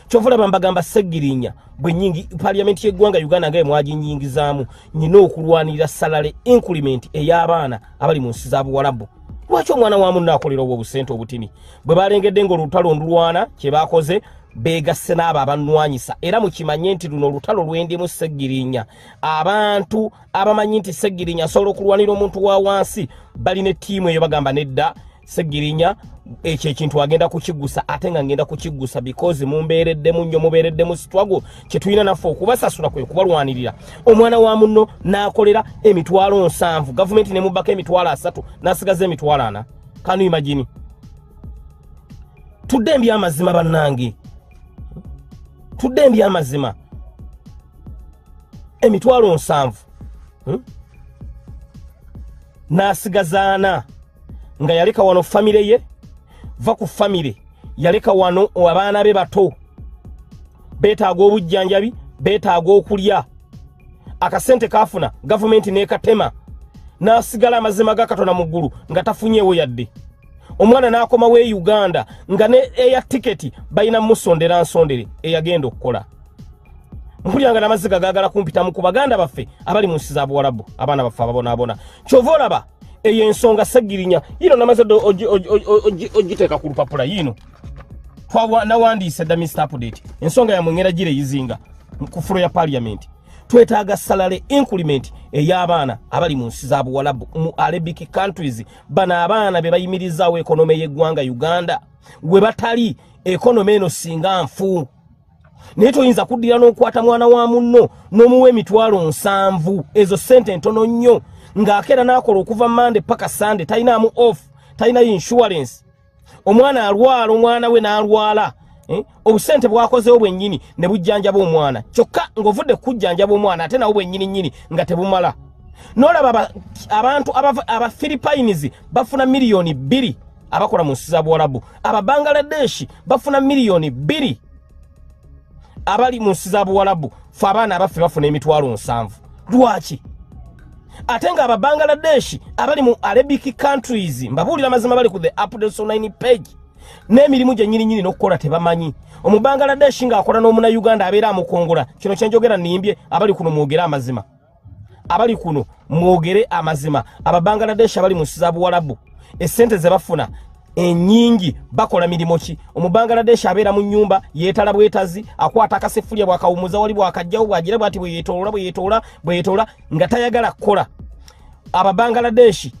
Kyovulaba mbagamba segirinya bwenyingi paliamenti yeggwanga uganda nga emwaginyingizaamu nyina okulwanirira salale inculimenti ey'abaana abali mu nsi za buwalabu. Lwaki omwana wamu naakolera obwo obusente obutini? Bwe balengedde ngaolutalo ndulwana kyebakoze begasse n'abo abanwanyisa era mukimanye nti luno olutalo lwendimu segirinya abantu abamanyi nti segirinya asobola okulwanira omuntu wa wansi balina ettiimu eyo bagamba nedda segirinya ekyo ekintu agenda kukigusa ate nga ngenda kukigusa because mumbeereddemu nnyo mubeereddemu sitwago kyetulina naffe okubasasula kwe kubalwanirira. Omwana wa muno n'akolera emitwalo nsanvu. Gavumenti nemubako emitwalo asatu n'asigaza emitwalo ana. Kanu imagini tudde embyamazima bannange tudde embyamazima emitwalo nsanvu. Hmm? n'asigazaana nga yaleka wano famire ye va ku famire yaleka wano abaana be bato. Beetaaga obujjanjabi beetaaga okulya. Akasente kafuna gavumenti nekatema n'asigala amazima ga katona mu ggulu nga tafunyeewo yadde omwana n'akomawo e uganda nga ne eya tiketi balina musondera nsondere eyagenda okukola. Mpulyanga n'amaziga gaagala kumpitamu ku baganda baffe abali mu nsi za buwalabu abaana baffe ababonaabona kyova olaba eyo ensonga segirinya yino namaze ogiteeka ku lupapula yino nawandiise dda mr update. Ensonga yamwe ngenda gireyizinga ku fulo ya paliamenti twetaaga salale inculimenti ey'abaana abali mu nsi za buwalabu. Mu arabic countries bano abaana be bayimirizaawo ekonome y'eggwanga uganda. We batali ekonome eno singa nfu. Naye toyinza kuddira n'okukwata mwana wa munno n'omuwa emitwalo nsanvu. Ezo sente ntono nnyo. Ng'akeera n'akola okuva mande paka sande talinaamu off talinayo insurance. Omwana alwala omwana we n'alwala. eh? Obusente bwakozewo bwennyini ne bujjanjaba omwana. Kyokka ng'ovudde kukujjanjaba omwana ate nawo bwennyini nnyini nga tebumala. N'olaba abantu abafiripines bafuna miliyoni bbiri abakola mu nsi za buwalabu ababangaladeshi bafuna miliyoni bbiri abali mu nsi za buwalabu fe abaana abaffe bafuna emitwalo nsanvu. Lwaki? Ate nga ababangaladeshi abali mu arabic countries mbabuulira mazima bali ku the updates online page n'emirimu gyenyininyini n'okukola tebamanyi. Omubangaladeshi ng'akola n'omuna uganda abeera amukongola kino kyenjogera nimbye abali kuno mwogere amazima. Abali kuno mwogere amazima. Ababangaladeshi abali mu nsi za buwalabu essente ze bafuna enyingi bakola mirimu ki? Omubangaladeshi abeera mu nyumba yeetala bwetazi akwata akasefulya bwakawumuza wali bwakajjawo bwagira bwati bweyetoola bweyetoola bweyetoola nga tayagala kukola. Ababangaladeshi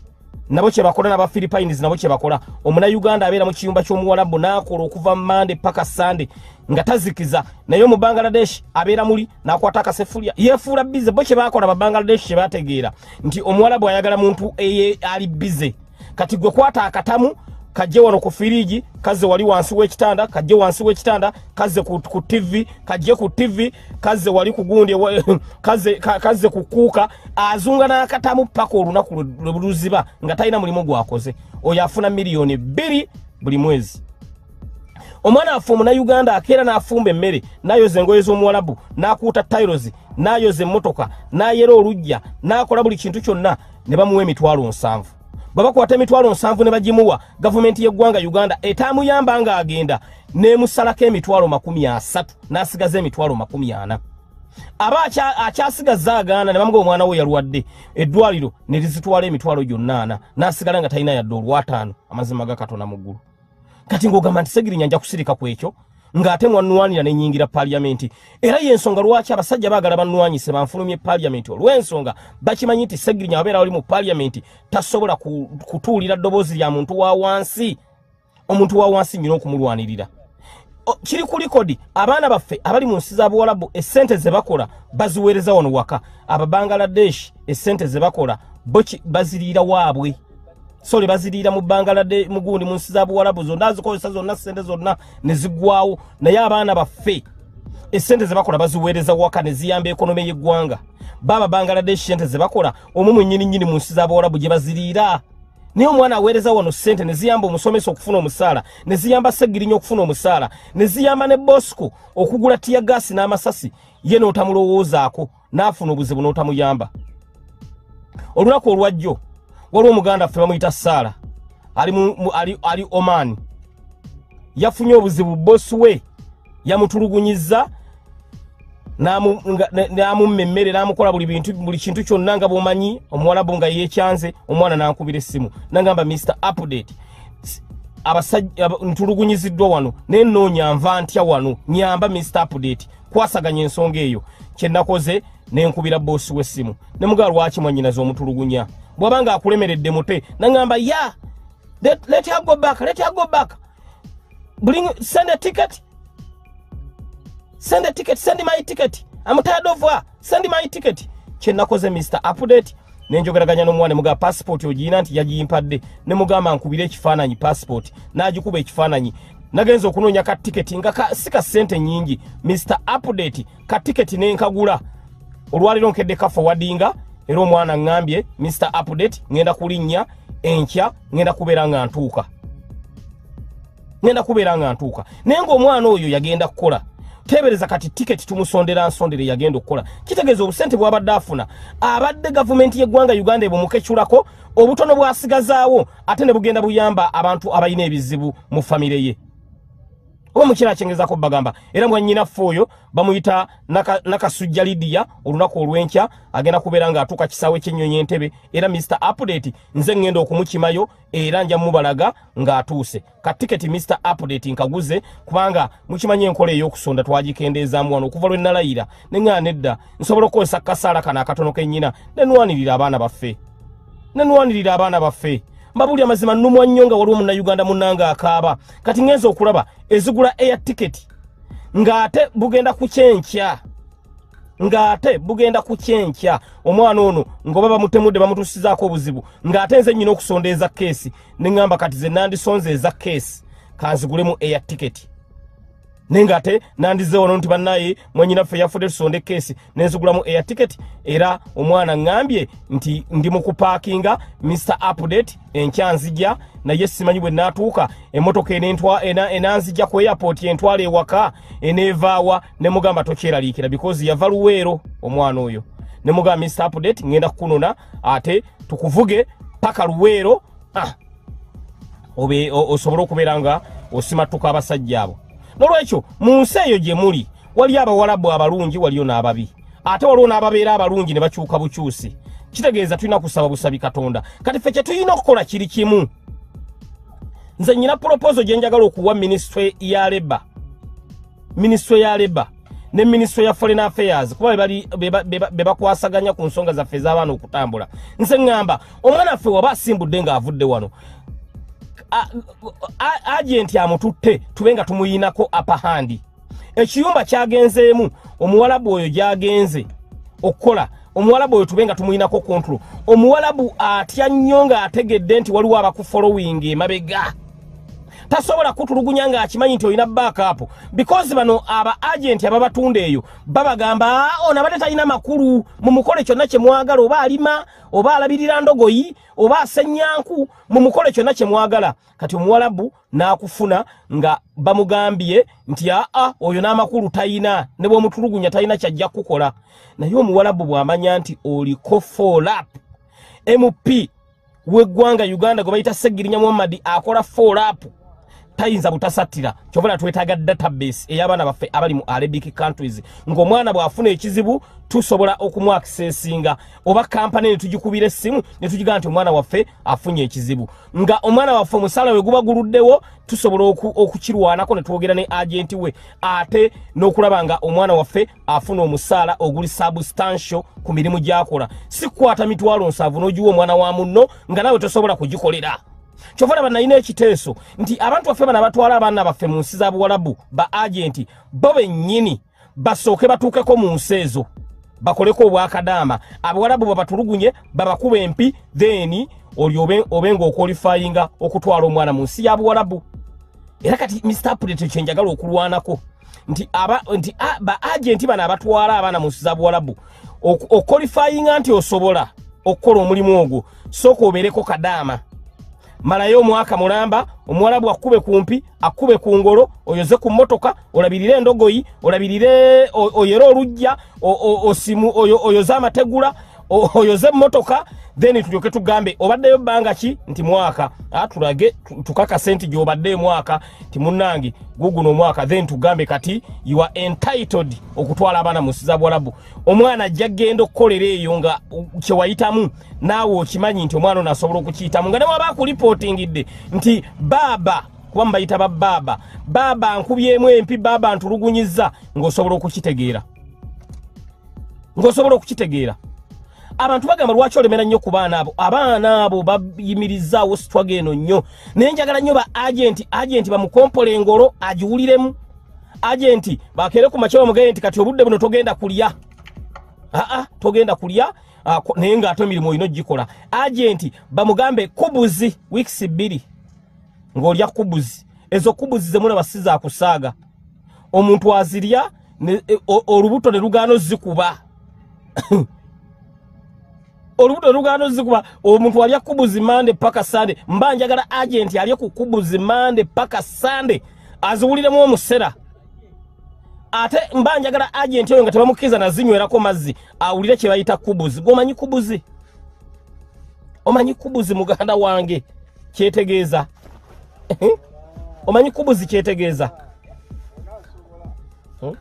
nabo kyebakola n'abafiripines nabo kyebakola omunauganda abeera mu kiyumba ky'omuwalabu n'akola okuva mande paka sande nga tazikiza. Naye omubangaladeshi abeera muli n'akwata akasefulya yeefuula bize bo kyebakola ababangaladeshi kyebategeera nti omuwalabu ayagala muntu eye ali bize. Kati gwe kwata akatamu kajje wano ku firiji kazze wali wansi w'ekitanda kajje wansi w'ekitanda kazze ku, ku tv kajje ku tv kazze wali ku gundi kazze, ka, kazze ku kuuka azunga n'akatamu paka olunaku luziba nga talina mulimu gwakoze. Oyo afuna miliyoni bbiri buli mwezi. Omwana waffe omunauganda akeera n'afumba emmere n'ayoza engoye z'omuwalabu n'akuuta tayrozi n'ayoza emmotoka n'ayera olujja n'akola buli kintu kyonna ne bamuwa emitwalo nsanvu bwebakwata emitwalo nsanvu ne bagimuwa. Gavumenti y'eggwanga uganda etaamuyamba ng'agenda n'emusalako emitwalo makumi asatu n'asigaza emitwalo makumi ana. Aba akyasigaza agaana ne bamuga omwana we yalwadde eddwaliro ne lizitwala emitwalo gyonna ana n'asigala nga talina yadde olwataano amazima ga katona mu ggulu. Kati ng'ogamba nti segirinya nja kusirika ku ekyo ng'ate mwanwanira nenyingira paliamenti era yensonga lwaki abasajja baagala bannwanyise banfulumye paliamenti olw'ensonga bakimanyi nti segirinya wabeera wali mu paliamenti tasobola kutuulira ddoboozi lya muntu wa wansi. Omuntu wa wansi nyina okumulwanirira. Kiri ku likodi abaana baffe abali mu nsi za buwalabu essente ze bakola baziweereza wano waka. Ababangaladeshi essente ze bakola baziriira waabwe sole baziriira mu bangalade mugundi mu nsi za buwalabu zonna azikozesa zonna sente zonna ne ziggwawo naye abaana baffe esente ze bakola baziweereza waka ne ziyamba ekonomi y'eggwanga. Baaba bangaladeshi sente ze bakola omwe mwennyini nnyini mu nsi za buwalabu gye baziriira. Naye omwana aweereza wano sente ne ziyamba omusomesa okufuna omusaala ne ziyamba segirinya okufuna omusaala ne ziyamba ne bosco okugula tiyagaasi n'amasasi ye n'otamulowoozaako n'afuna obuzibu n'otamuyamba. Olunaku olwajjo waliwo omuganda ffe bamuyita saala ali, ali, ali oman. Yafunye obuzibu bosi we yamutulugunyiza namumma emmere namukola buli bintu buli kintu kyonna nga bwomanyi omuwalabu nga yekyanze omwana nankubira essimu. Nagamba mr update. Ntulugunyiziddwa wano naye noonya nva ntya wano? Nyamba mr update. Kwasaganya ensonga eyo. Kyenakoze nenkubira boosi w'essimu. Nemugaa lwaki mwanyinaza omutulugunya bwaba nga akulemeredde mute nagamba ya let, her go back let her go back. Bring send a ticket. Send a ticket send my ticket. I'm tired of her send my ticket. Kyenakoze mr update. Nenjogeraganya n'omwana muga passport ogiina nti yagimpadde ne mugamba nkubire ekifaananyi passport n'agikuba ekifaananyi. Nagenza okunoonya ka tiketi nga si ka ssente nyingi mr update. Ka tiketi nenkagula olwaliro nkedde kafa wadinga era omwana ŋŋambye mr update ŋŋenda kulinnya enkya ŋŋenda kubeera nga ntuuka. Ŋŋenda kubeera nga ntuuka. Naye ng'omwana oyo yagenda kukola tebereza kati tiketi tumusondera nsondere yagenda okukola. Kitegeeza obusente bwabadde afuna. Abadde gavumenti y'eggwanga uganda ebumukeculako obutono bwasigazaawo ate ne bugenda buyamba abantu abalina ebizibu mu famire ye oba mukira akyengezako bagamba era mwanyinaffe oyo bamuyita nakasujja lidiya olunaku olw'enkya agenda kubeera ng'atuuka kisaawe ky'ennyonyi entebe. Era mr update nze ŋŋenda okumukimayo era nja mubalaga ng'atuuse. Katiketi mr update nkaguze kubanga mukimanyi enkola ey'okusonda twagikendeezaamu wano okuva lwe nalayira ne ŋŋaa nedda nsobola okukozesa kasaala kano akatono kennyina nenwanirira abaana baffe. Nenwanirira abaana baffe mbabuli amazima nnumwa nnyo nga waliwo munnayuganda munnanga akaaba. Kati ŋŋenza okulaba ezigula air ticket ng'ate bugenda ku kyenkya ng'ate bugenda ku kyenkya omwana ono ng'oba bamutemudde bamutuusizaako obuzibu ng'ate nze nnyina okusonda eza keesi ne ŋŋamba kati ze nandisonze eza keesi kanzigulemu air ticket naye ng'ate nandize wano nti bannaye mwenyinaffe yafudde tusonde keesi nenzigulamu air ticket era omwana ŋŋambye nti ndi mu kupaakinga mr update enkyanzija naye simanyi bwe naatuuka. Emmotoka enanzija ku airport entwala ewaka eneevaawa ne mugamba tokyeraliikira because yava luweero omwana oyo. Ne mugamba mr update ŋŋenda kukunona ate tukuvuge paka luweero ah, osobole okubeera nga osimattuka abasajja abo nolwekyo mu nsi eyo gye muli wali abawalabu abalungi waliyo n'ababi. Ate waliwo n'ababeera abalungi ne bakyuka bukyusi. Kitegeeza tulina kusaba busabi katonda. Kati ffe kyetulina okukola kiri kimu. Nze nyina poropozo gye njagala okuwa minisitule ya leba minisitule ya leba ne minisitule ya foreign affairs kuba be bakwasaganya ku nsonga zaffe ez'abaana okutambula. Nze ŋŋamba omwana waffe waba asimbudde ng'avudde wano agenti amututte tube nga tumuyinako apahandi ekiyumba kyagenzeemu omuwalabu oyo gyagenze okukola omuwalabu oyo tube nga tumuyinako kontrol omuwalabu atya nnyo ng'ategedde nti waliwo abakufolowing emabega tasobola kutulugunya ng'akimanyi nti olina baakapo because bano aba agenti ababatunda eyo babagamba ono abadde talina makulu mumukole kyonna kye mwagala oba alima oba alabirira ndogoyi oba asenyanku mumukole kyonna kye mwagala. Kati omuwalabu n'akufuna nga bamugambye nti aa oyo n'amakulu tayina ne bwomutulugunya talina kyajja kukola. Naye omuwalabu bw'amanya nti oliko folap mp weggwanga uganda gwe bayita segirinya muhammadi akola folap tayinza butasattira kyovula twetaaga database ey'abaana baffe abali mu arabic countries ng'omwana bw'afuna ekizibu tusobola okumwakisesinga oba kampani netugikubira essimu netugigaa nti omwana waffe afunye ekizibu. Nga omwana waffe omusala we guba guluddewo tusobola okukirwanako netwogera ne agenti we ate n'okulaba nga omwana waffe afuna omusaala oguli substantial ku mirimu gyakola. Si kukwata mitwalo nsanvu n'ogiwa omwana wa munno nga nawe tosobola kugikolera kyova laba nalina ekiteeso nti abantu baffe bano abatwala abaana baffe mu nsi za buwalabu ba agenti bo bennyini basooke batuukeko mu nsi ezo. Bakoleko obwakadaama. Abawalabu babatulugunye babakuba empi then oli obe ngaokwalifayinga okutwala omwana mu nsi ya buwalabu. Era kati mr apret kyenjagala okulwanako nti ba agenti bano abatwala abaana mu nsi za buwalabu okwalifayinga nti osobola okukola omulimu ogwo sooka obeereko kadaama malayo omwaka mulamba omuwalabu akube kumpi akube ku ngolo oyoze ku mmotoka olabirire endogoyi olabirire oyere olujja osimu oyoze amategula oyoze emmotoka then tulyoke tugambe obaddeyo bbanga ki? Nti mwaka. Tulage tukakase nti gyobadde mwaka ti munnange guguno omwaka then tugambe kati you are entitled okutwala abaana mu nsiza bwalabu. Omwana ajja genda okukolera eyo nga kyewayitamu naawe okimanyi nti omwana ono asobola okukiyitamu nga newaba akulipootingidde nti baaba kuba mubayita ba baaba baaba nkubyemu empi baaba ntulugunyiza ng'osobola okukitegeera. Ng'osobola okukitegeera abantu bagamba lwaki olemera nnyo ku baana abo? Abaana abo bayimirizaawo sitwaga eno nnyo. Naye njagala nnyo ba agenti agenti bamukompola engolo agiwuliremu. Agenti bakere ku makya bamugee nti kati obudde buno togenda kulya? Aa togenda kulya? Naye ngaate emirimu olina ogikola. Agenti bamugambe kubuzi wiikisi bbiri ng'olya kubuzi ezo kubuzi zemulaba si zakusaaga omuntu azirya e, olubuto ne lugaana ozikuba olubuto luganda ozikuba omuntu alya kubuzi mande paka sande. Mba njagala agenti alye ku kubuzi mande paka sande aziwuliremu omusera. Ate mba njagala agenti oyo nga tebamukkiriza nazinywerako mazzi awulire kye bayita kubuzi. Gomanyi kubuzi? Omanyi kubuzi muganda wange? Kyetegeeza. Omanyi kubuzi kyetegeeza? Hmm?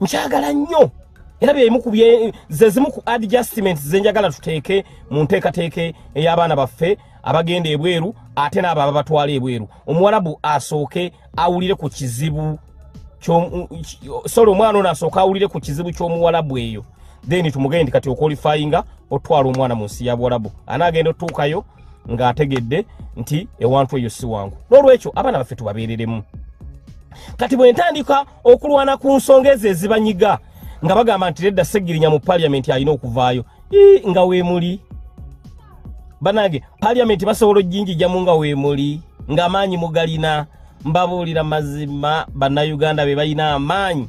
nkyagala nnyo era byemu ku ze zimu ku adjustment zenjagala tuteeke mu nteekateeke ey'abaana baffe abagenda ebweru ate n'abo ababatwala ebweru. Omuwalabu asooke awulire ku kizibu sole omwana ono asooke awulire ku kizibu ky'omuwalabu eyo. Then tumugende nti kati okwalifayinga otwala omwana mu nsi ya buwalabu anaagenda otuukayo ng'ategedde nti ewantu eyo si wangu. N'olwekyo abaana baffe tubabeereremu. Kati bwe ntandika okulwana ku nsonga ezo ezibanyiga nga bagamba nti ledda segirinya mu paliamenti alina okuvaayo. Nga weemuli banange paliamenti basobola ojinjijamu nga weemuli ng'amaanyi mugalina. Mbabuulira mazima bannayuganda be balina amaanyi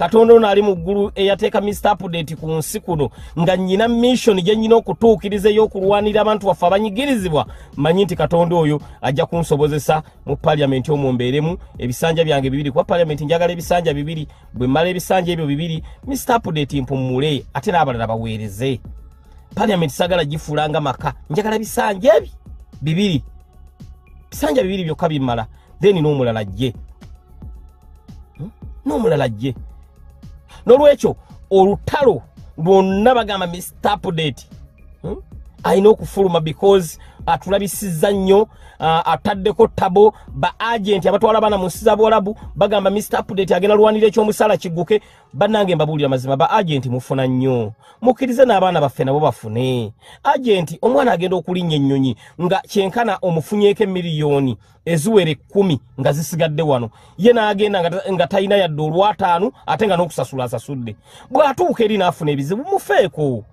katonda ono ali mu ggulu eyateeka mr update ku nsi kuno nga nnyina mission gye nnyina okutuukiriza ey'okulwanira abantu baffe abanyigirizibwa mmanyi nti katonda oyo ajja kunsobozesa mu paliamenti omwo mbeeremu ebisanja byange bibiri. Kuba paliamenti njagala ebisanja bibiri bwe mmala ebisanja ebyo bibiri mr update mpumule ate n'abalala baweereze. Paliamenti sagala gifuulanga maka njagala bisanja ebi bibiri. Bisanja bibiri byokka bimmala then n'omulala jje hmm? n'omulala jje nolwekyo olutalo lwonna bagamba mr update hmm? alina okufuluma because atulabisiza nnyo ataddeko tabo ba agenti abatwala abaana mu nsi za bwalabu bagamba mr update agenda lwanira ekyomusala kigguke. Bannange mbabuulira mazima ba agenti mufuna nnyo. Mukkirize n'abaana baffe nabo bafune. Agenti omwana agenda okulinnya ennyonyi nga kyenkana omufunyeeko emiliyoni eziwera ekkumi nga zisigadde wano. Ye n'agenda nga, talina yadde olwataanu ate nga n'okusasula asasudde. Bw'atuuka eri n'afuna ebizibu mufeeko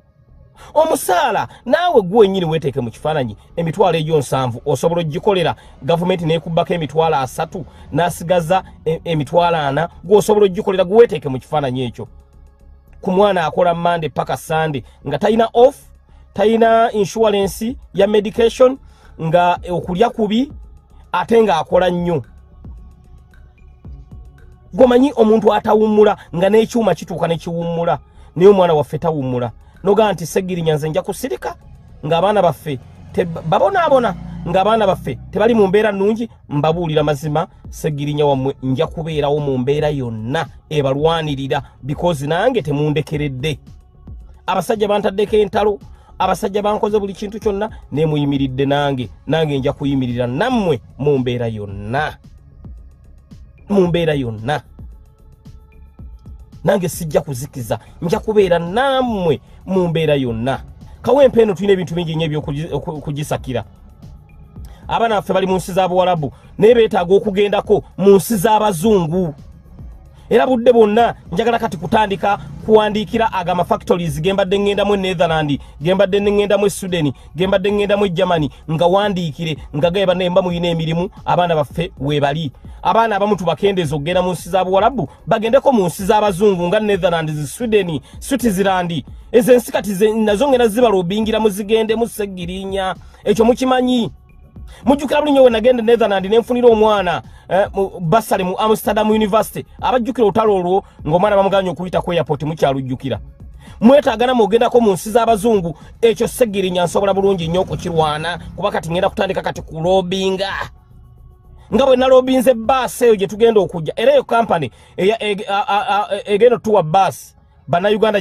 omusaala naawe gwe wenyini weteeke mu kifaananyi emitwalo egyo nsanvu osobola ogikolera. Gavumenti nekubbako emitwalo asatu n'asigaza e, emitwalo ana gweosobola ogikolera gwe weteeke mu kifaananyi ekyo. Ku mwana akola mande paka sande nga talina off talina insurance ya medication nga okulya kubi ate ng'akola nnyo. Gomanyi omuntu atawummula nga n'ekyuma kituuka ne kiwummula naye omwana waffe tawummula nogaa nti segirinya nze nja kusirika ng'abaana baffe babonaabona ng'abaana baffe tebali mu mbeera nnungi mbabuulira mazima. Segirinya wammwe nja kubeerawo mu mbeera yonna ebalwanirira bikozi nange temundekeredde. Abasajja bantaddeko entalo abasajja bankoze buli kintu kyonna nemuyimiridde nange nange nja kuyimirira nammwe mu mbeera yonna. Mu mbeera yonna. Nange sijja kuzikiza nja kubeera nammwe mu mbeera yonna. Kawempe eno tulina ebintu bingi nyo ebyokugisakira abaana baffe bali mu nsi z'abuwalabu naye beetaaga okugendako mu nsi z'abazungu era budde bwonna njagala kati kutandika kuwandiikira agama factories gembadde ŋŋendamu e netherland gembadde neŋŋendamu e sweden gembadde ŋŋendamu e germany nga wandiikire nga gaye bannaye mba muyina emirimu abaana baffe weebali abaana abamu tubakendeeza okugenda mu nsi z'abuwalabu bagendeko mu nsi z'abazungu nga netherland sweden switzerland. Ezo ensi kati nazo ngenda zibalobingira muzigende museggirinya ekyo mukimanyi mujjukira buli nyo we nagenda netherland nenfunira omwana eh, basale mu amsterdam university. Abajjukira olutalo olwo ng'omwana bamuganya okuyita ku airport mukyalujjukira mwetaagana mugendako mu nsi z'abazungu ekyo segirinya nsobola bulungi nnyo okukirwana kuba kati ngenda kutandika kati kulobinga nga bwe nalobinze baasi eyo gye tugenda okujja era eyo kampany egenda otuwa baasi bannayuganda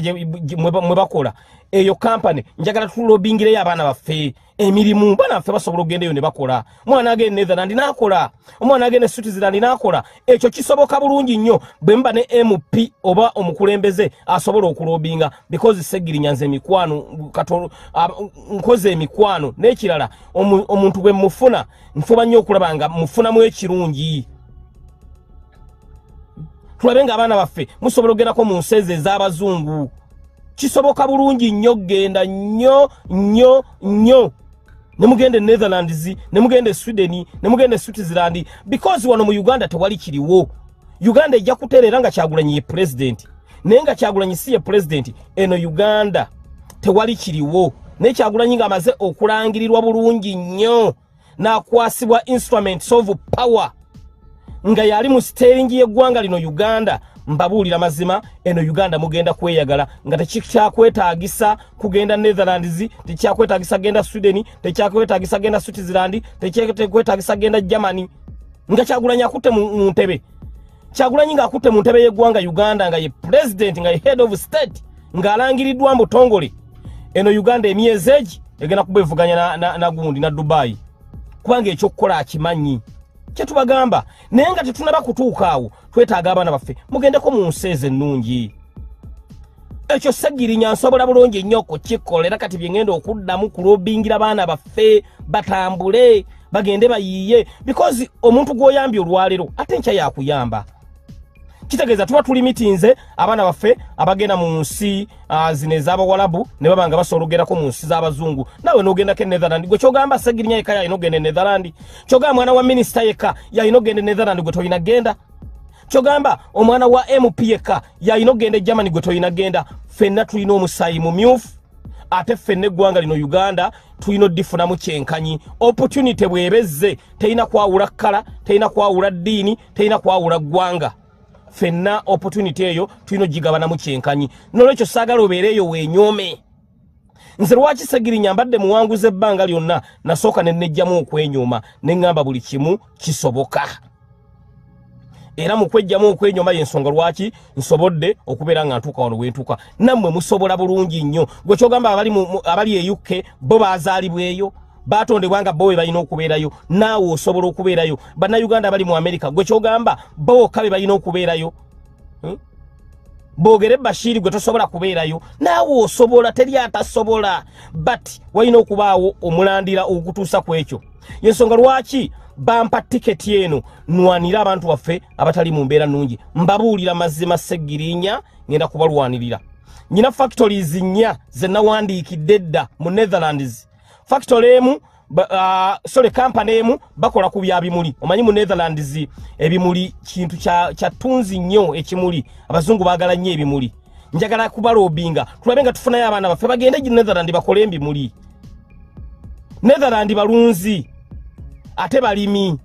mwe bakola eyo kampany njagala tulobingireyo abaana baffe. Emirimu baana baffe basobola okugendaeyo ne bakola. Omwana agenda netherland n'akola. Omwana agenda switzerland n'akola. Ekyo kisoboka bulungi nnyo. Bwe mba ne mp oba omukulembeze asobola okulobinga because segirinya nze emikwano nkoze emikwano n'ekirala omuntu bwe mufuna nfuba nnyo okulaba nga mufunamu ekirungi. Tulabe ng'abaana baffe musobola okugendako mu nsi ezo ez'abazungu kisoboka bulungi nnyo genda nnyo nnyo nnyo. Nemugenda e netherlands nemugenda e sweden nemugenda e switzerland because wano mu uganda tewali kiriwo. Uganda ejja kutereera nga kyagulanyi ye pulezidenti naye nga kyagulanyi si ye pulezidenti eno uganda tewali kiriwo. Naye kyagulanyi ng'amaze okulangirirwa bulungi nnyo n'akwasibwa instruments of power nga yali mu siteringi y'eggwanga lino uganda mbabuulira mazima eno uganda mugenda kweyagala. Nga tekikyakwetaagisa kugenda netherlands tekyakwetaagisa genda sweden tekyakwetaagisa genda switzerland tekyakwetaagisa genda germany. Nga kyagulanyi akutte mu ntebe. Kyagulanyi ngaakutte mu ntebe y'eggwanga uganda nga ye president nga ye head of state ng'alangiriddwa mbutongole eno uganda emyezi egi egenda kubwevuganya na gundi na dubai. Kubanga ekyokukola akimanyi kyetubagamba naye nga tetunaba kutuuka awo twetaaga abaana baffe mugendeko mu nsi ezo ennungi. Ekyo segirinya nsobola bulungi nnyo okukikola era kati byengenda okuddamu kulobingira baana baffe batambule bagende bayiiye because omuntu gw'oyambye olwaleero ate nkya yakuyamba kitegeeza tuba tulimitinze abaana baffe abagenda mu nsi uh, zino ez'abawalabu ne baba nga basobola okugendako mu nsi z'abazungu naawe n'ogendako e netherland gwe kyogamba segirinya yeka yalina okgenda e netherland? Kyogamba mwana wa minisita yeka yalina okgenda e netherland gwe tolina genda? Kyogamba omwana wa mp yeka yalina okgenda e germany gwe tolina genda? Ffenna tulina omusaayi mumyufu. Ate ffenna eggwanga lino uganda tulina odifunamu kyenkanyi. Opportunity bwebezze terina kwawula kkala terina kwawula ddiini terina kwawula ggwanga ffenna opportunity eyo tulina ogigabanamu kyenkanyi. Nolwekyo saagala obeere eyo weenyoome nze lwaki segirinya mbadde muwanguza ebbanga lyonna nasooka ne nejjamu okwenyooma ne ŋŋamba buli kimu kisoboka. Era mu kwejjamu okwenyooma yensonga lwaki? Nsobodde okubeera nga ntuuka wano wentuuka nammwe musobola bulungi nnyo. Gwe kyogamba abali e uk bo baazaalibweyo batondebwa nga bowe balina okubeerayo naawe osobola okubeerayo. Bannayuganda bali mu amerika gwe kyogamba booka be balina okubeerayo. Hmm? boogere bashiri gwe tosobola kubeerayo naawe osobola teri atasobola. But walina okubaawo omulandira okutuusa ku ekyo. Yensonga lwaki bampa tiketi eno? Nwanire abantu baffe abatali mu mbeera nnungi. Mbabuulira mazima seggirinya ngenda kubalwanirira. Nyina factories nnya zenawandiikidde dda mu netherlands factory emu uh, sorry kampany emu bakola ku bya bimuli. Omanyi mu netherlands ebimuli kintu kya ttunzi nnyo ekimuli. Abazungu baagala nnyo ebimuli. Njagala kubalobinga tulabe nga tufunayo abaana baffe bagende gi netherland bakole embimuli. Netherland balunzi ate balimi.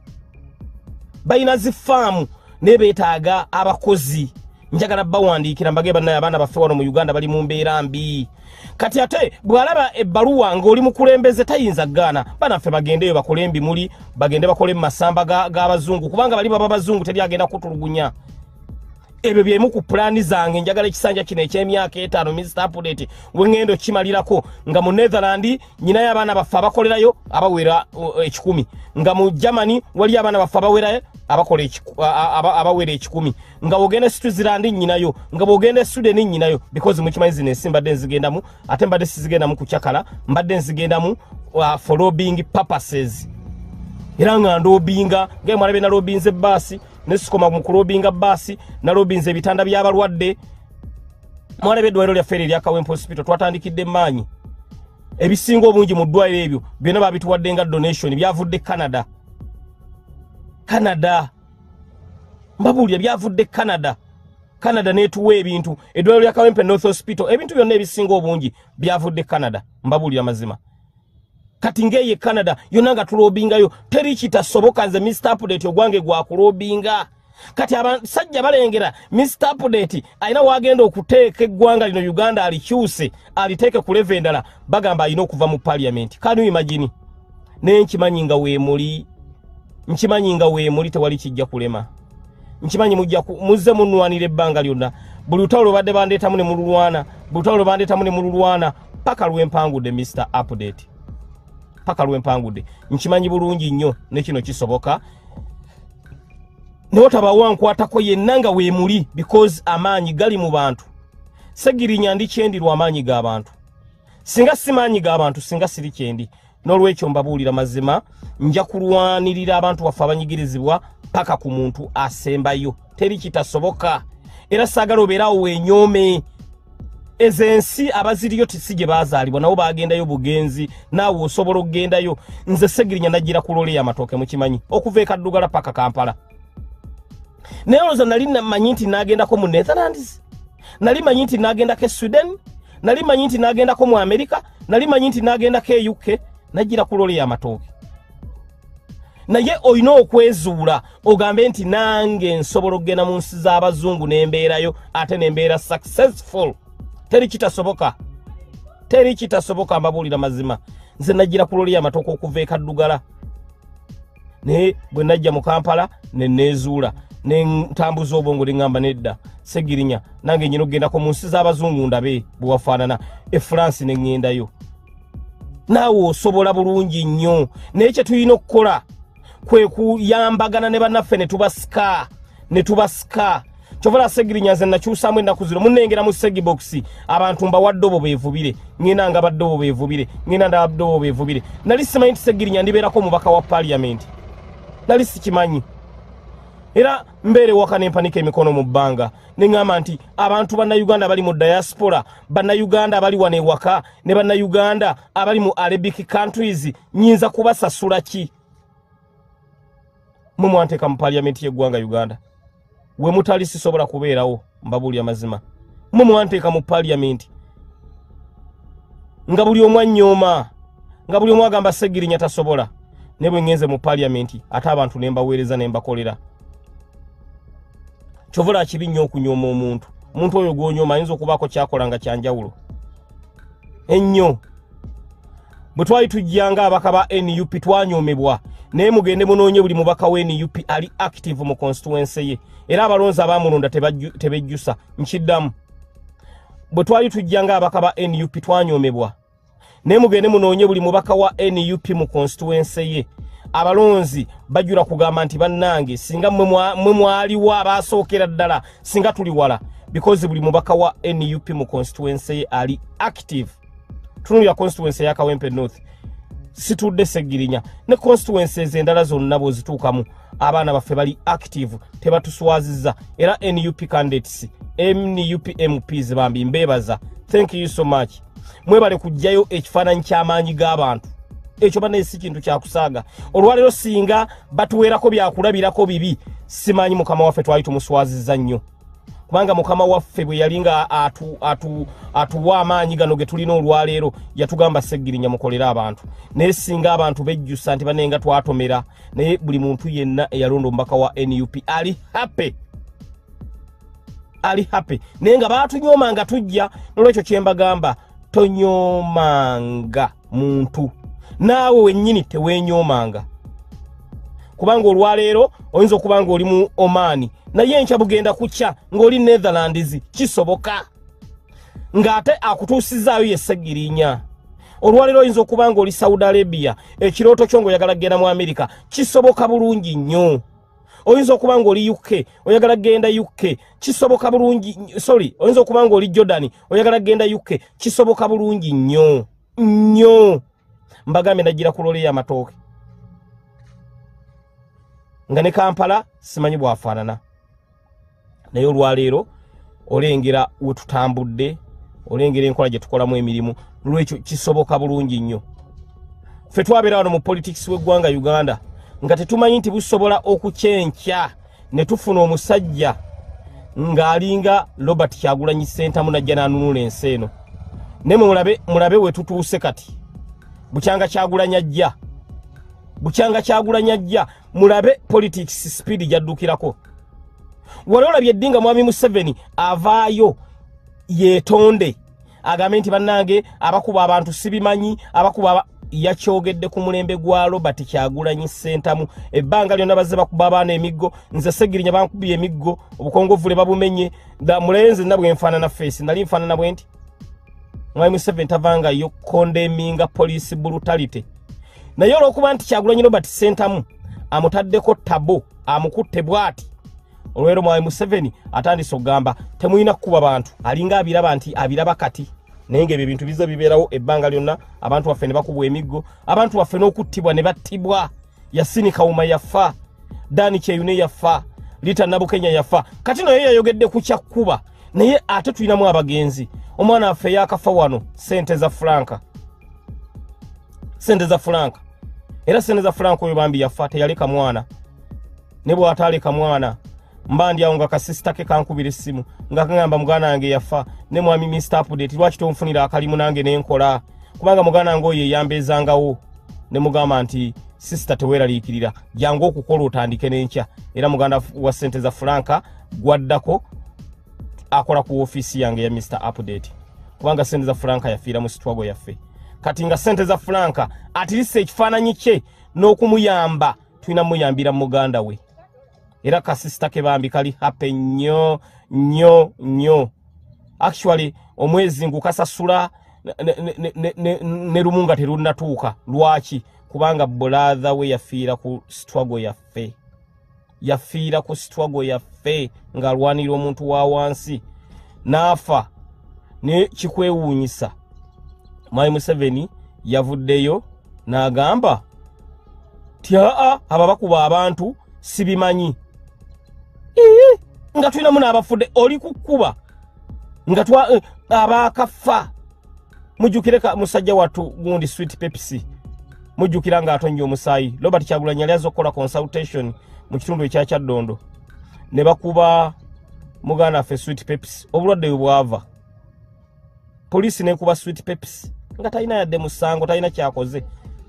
Balina zifaamu naye beetaaga abakozi. Njagala bawandiikira mbage bannaye abaana baffe wano mu uganda bali mu mbeera mbi kati ate bw'alaba ebbaluwa ng'oli mukulembeze tayinza gaana banaffe bagendeyo bakole embimuli bagende bakole mu masamba g'abazungu kubanga bali baba bazungu teri agenda kutulugunya ebyo byemu ku pulaani zange. Njagala ekisanja kino ekyemyaka etaano mr apudate weŋŋendo kimalirako nga mu netherland nyinayo abaana baffe abakolerayo abawera ekikumi. Nga mu germany wali abaana baffe abawerayo abawera ekikumi. Nga bwogenda switzerland nyinayo nga bwogenda sweden nyinayo because mukimanyi zino ensi mbadde nzigendamu ate mbadde sizigendamu kucyakala mbadde nzigendamu for lobbying purposes. Era nga ndobinga ngae mwalabe nalobinza ebbaasi nesikoma mu kulobinga baasi nalobinza ebitanda by'abalwadde. Mwalabe eddwaliro lyaffe eri eryakawempo hospital twatandikidde maanyi ebisinga obungi mu ddwaliro ebyo byonna babituwadde nga donation byavudde canada. Canada. Mbabuulira byavudde canada. Canada netuwa ebintu. Eddwaliro lyakawempe north hospital ebintu byonna ebisinga obungi byavudde canada. Mbabuulira mazima kati ngeye canada yonna nga tulobingayo. Teri kitasoboka nze mr update ogwange gwakulobinga kati abasajja balengera mr update alina wagenda okuteeka eggwanga lino uganda alikyuse aliteeke ku leve endala. Bagamba alina okuva mu paliamenti kanu imagini naye nkimanyi nga weemuli nkimanyi nga weemuli tewali kijja kulema. Nkimanyi muzze munwanira ebbanga lyonna. Buli lutalo lwebadde bandeetamu ne mululwana buli lutalo lwebandeetamu ne mululwana paka lwempangudde mr update paka lwempangudde nkimanyi bulungi nnyo nekino kisoboka. Naye otabawa nkwatako yenna nga weemuli because amaanyi gali mu bantu. Segirinya ndi kyendirwa amaanyi g'abantu singa si maanyi g'abantu singa siri kyendi. N'olwekyo mbabuulira mazima nja kulwanirira abantu baffe abanyigirizibwa paka ku muntu asembayo. Teri kitasoboka. Era saagala obeerawo weenyoome ezo ensi abaziriyo tisi gye bazaalibwa nabo bagendayo bugenzi naawe osobola okugendayo nze segirinya nagira ku lole yamatooke mukimanyi? Okuva ekaddugala paka kampala. Naye olowooza nali manyi nti nagendako mu netherlands nali manyi nti nagendako e sweden nali manyi nti nagendako mu amerika nali manyi nti nagendako e uk nagira ku lole yamatooke naye olina okwezuula ogambe nti nange nsobola okugenda mu nsi z'abazungu nembeerayo ate nembeera successful teri kitasoboka. Teri kitasoboka mbabuulira mazima. Nze nagira ku loli amatooka okuva ekaddugala naye bwe najja mu kampala neneezuula nentambuza obwongo neŋŋamba nedda. Segirinya nange nyina okugendako mu nsi z'abazungu ndabe bwewafaanana efuransi neŋŋendayo naawe osobola bulungi nnyo. Naye kye tulina okukola? Kwe kuyambagana ne bannaffe ne tubasika ne tubasika kyovala segirinya nze nakyusamu ennaku zino munengera mu segiboxi abantu mbawadde obwo beevubire. Ŋŋenda nga badde obwo beevubire. Ŋŋenda ndabadde obwo beevubire. Nali simanyi nti segirinya ndibeerako omubaka wa paliamenti nali sikimanyi. Era mbeere waka nempanika emikono mu bbanga. Neŋŋamba nti abantu bannayuganda abali mu diaspora bannayuganda abali wano ewaka ne bannayuganda abali mu arabic countries nyinza kubasasula ki? Mwe mwanteeka mu paliamenti y'eggwanga uganda we mutali sisobola kubeerawo mbabuulya mazima mwe mwanteeka mu paliamenti nga buli omu annyooma nga buli omu agamba segirinya tasobola ne bwe ŋŋenze mu paliamenti ate abantu ne mbaweereza ne mbakolera. Kyovula kibi nnyo okunyooma omuntu. Omuntu oyo gw'onyooma ayinza okubaako kyakola nga kyanjawulo ennyo bwe twali tujjanga abaka ba nup twanyoomebwa naye mugende munoonye buli mubaka wa nup ali active mu constituense ye. Era abalonzi abamulonda tebejjusa. Nkiddamu. Bwe twali tujjanga abaka ba nup twanyoomebwa naye mugende munoonye buli mubaka wa nup mu constituense ye. Abalonzi bajjula kugamba nti bannange singa mwe mwaliwo abasookera ddala singa tuli wala. Because buli mubaka wa nup mu constituense ye ali active tunulira constituense eyakawempe north situdde segirinya. Ne constituences endala zonna bwezituukamu abaana baffe bali active tebatuswazizza. Era nup candidates mnupmps bambi mbebaza thank you so much. Mwebale kujjayo ekifaananyi ky'amaanyi g'abantu. Ekyo banaye si kintu kyakusaaga olwaleero singa batuweerako byakulabirako bibi simanyi mukama waffe twali tumuswaziza nnyo kubanga mukama waffe bwe yali nga atuwa atu, atu amaanyi gano ge tulina olwaleero yatugamba seggirinya mukolere abantu. Naye singa abantu bejjusa nti banaye nga twatomera naye buli muntu yenna eyalonda omubaka wa nup ali happy. Ali happy. Naye nga batunyomanga tujja nolwekyo kyembagamba tonyomanga muntu. Naawe wennyini tewenyomanga kubanga olwaleero oyinza okuba nga oli mu omaani naye enkya bugenda kukya ng'oli netherlands kisoboka. Ng'ate akutuusizaayo yesegirinya olwaleero oyinza okuba nga oli saudi arabia ekirooto kyo ngaoyagala kgenda mu amerika kisoboka bulungi nnyo. Oyinza okuba nga oli uk oyagala kgenda uk kisoboka bulungi sorry oyinza okuba nga oli jordan oyagala kgenda uk kisoboka bulungi nnyo. Nnyo. Mbagambye nagira ku lole y'amatooke nga ne kampala simanyi bwafaanana. Naye olwaleero olengera we tutambudde olengera enkola gye tukolamu emirimu lwekyo kisoboka bulungi nnyo. Ffe twabeera wano mu politics w'eggwanga uganda nga tetumanyi nti busobola okukyenkya ne tufuna omusajja ng'alinga robert kyagulanyi sentamu najja n'anunula ensi eno. Naye mwe mulabe, we tutuuse kati bukyanga kyagulanya ajja bukyanga kyagulanya ajja mulabe politics speed gyaddukirako. Wali olabye eddinga mwami museveni avaayo yeetonde agambe nti bannange abakuba abantu sibimanyi abakuba yakyogedde ku mulembe gwa robert kyagulanyi sentamu ebbanga lyonna bazze bakuba abaana emiggo nze segirinya bankubye emiggo obukongovule babumenye. Mulenze na bwenfaanana feesi nali nfaanana bwe nti mwami museveni tavangayo kondeminga police brutality naye olwokuba nti kyagulanyi robert sentamu amutaddeko tabo amukutte bwati. Olwero mwami museveni atandise okugamba temulina kukuba bantu. Alinga abiraba nti abiraba kati. Naye ngaebyo ebintu biza bibeerawo ebbanga lyonna. Abantu baffe ne bakubwa emiggo. Abantu baffe n'okuttibwa ne battibwa. Yasini kawuma yafa. Dani kyeyune yafa. Lita nabukenya yafa. Kati naye yayogedde ku kyakkuba. Naye ate tulinamu abagenzi. Omwana waffe yakafa wano sente za franka sente za franka era sente za franka oyo bambi yafa teyaleka mwana. Ne bw'ataaleka mwana mba ndi awo nga kasisita ke kankubira essimu nga kagamba muganda wange yafa ne mwami mr update lwaki tonfunira akalimu nange nenkola kubanga muganda wange oyo eyambeezangawo. Ne mugamba nti sisita teweeraliikirira jangu okukola otandike n'enkya era muganda wa sente za franka gwaddako akola ku ofiisi yange ya mr update. Kubanga sente za franka yafiira mu sitwago yaffe kati nga sente za franka atirisa ekifaananyi kye n'okumuyamba tulina muyambira muganda we. Era kasisita ke bambi kali hape nnyo nnyo nnyo. Actually omwezi ngukasasula ne lumu nga terunnatuuka lwaki? Kubanga bulatha we yafiira ku sitwago yaffe. Yafiira ku sitwago yaffe ng'alwanira omuntu wa wansi. N'afa ne kikwewuunyisa mwami museveni yavuddeyo n'agamba ti aa aba bakuba abantu sibimanyi. Ee nga tulinamu n'abafudde oli kukuba nga twa eh, abakafa mujjukire musajja wattu gundi sweet pepsi mujjukira ng'atonnya omusaayi. Robert kyagulanyi yali azza okukola consultation mu kitundu ekya kyaddondo. Ne bakuba muganda waffe sweet pepsi obulwadde bwe bwava. Poliisi nekuba sweet pepsi nga talina yadde musango talina kyakoze.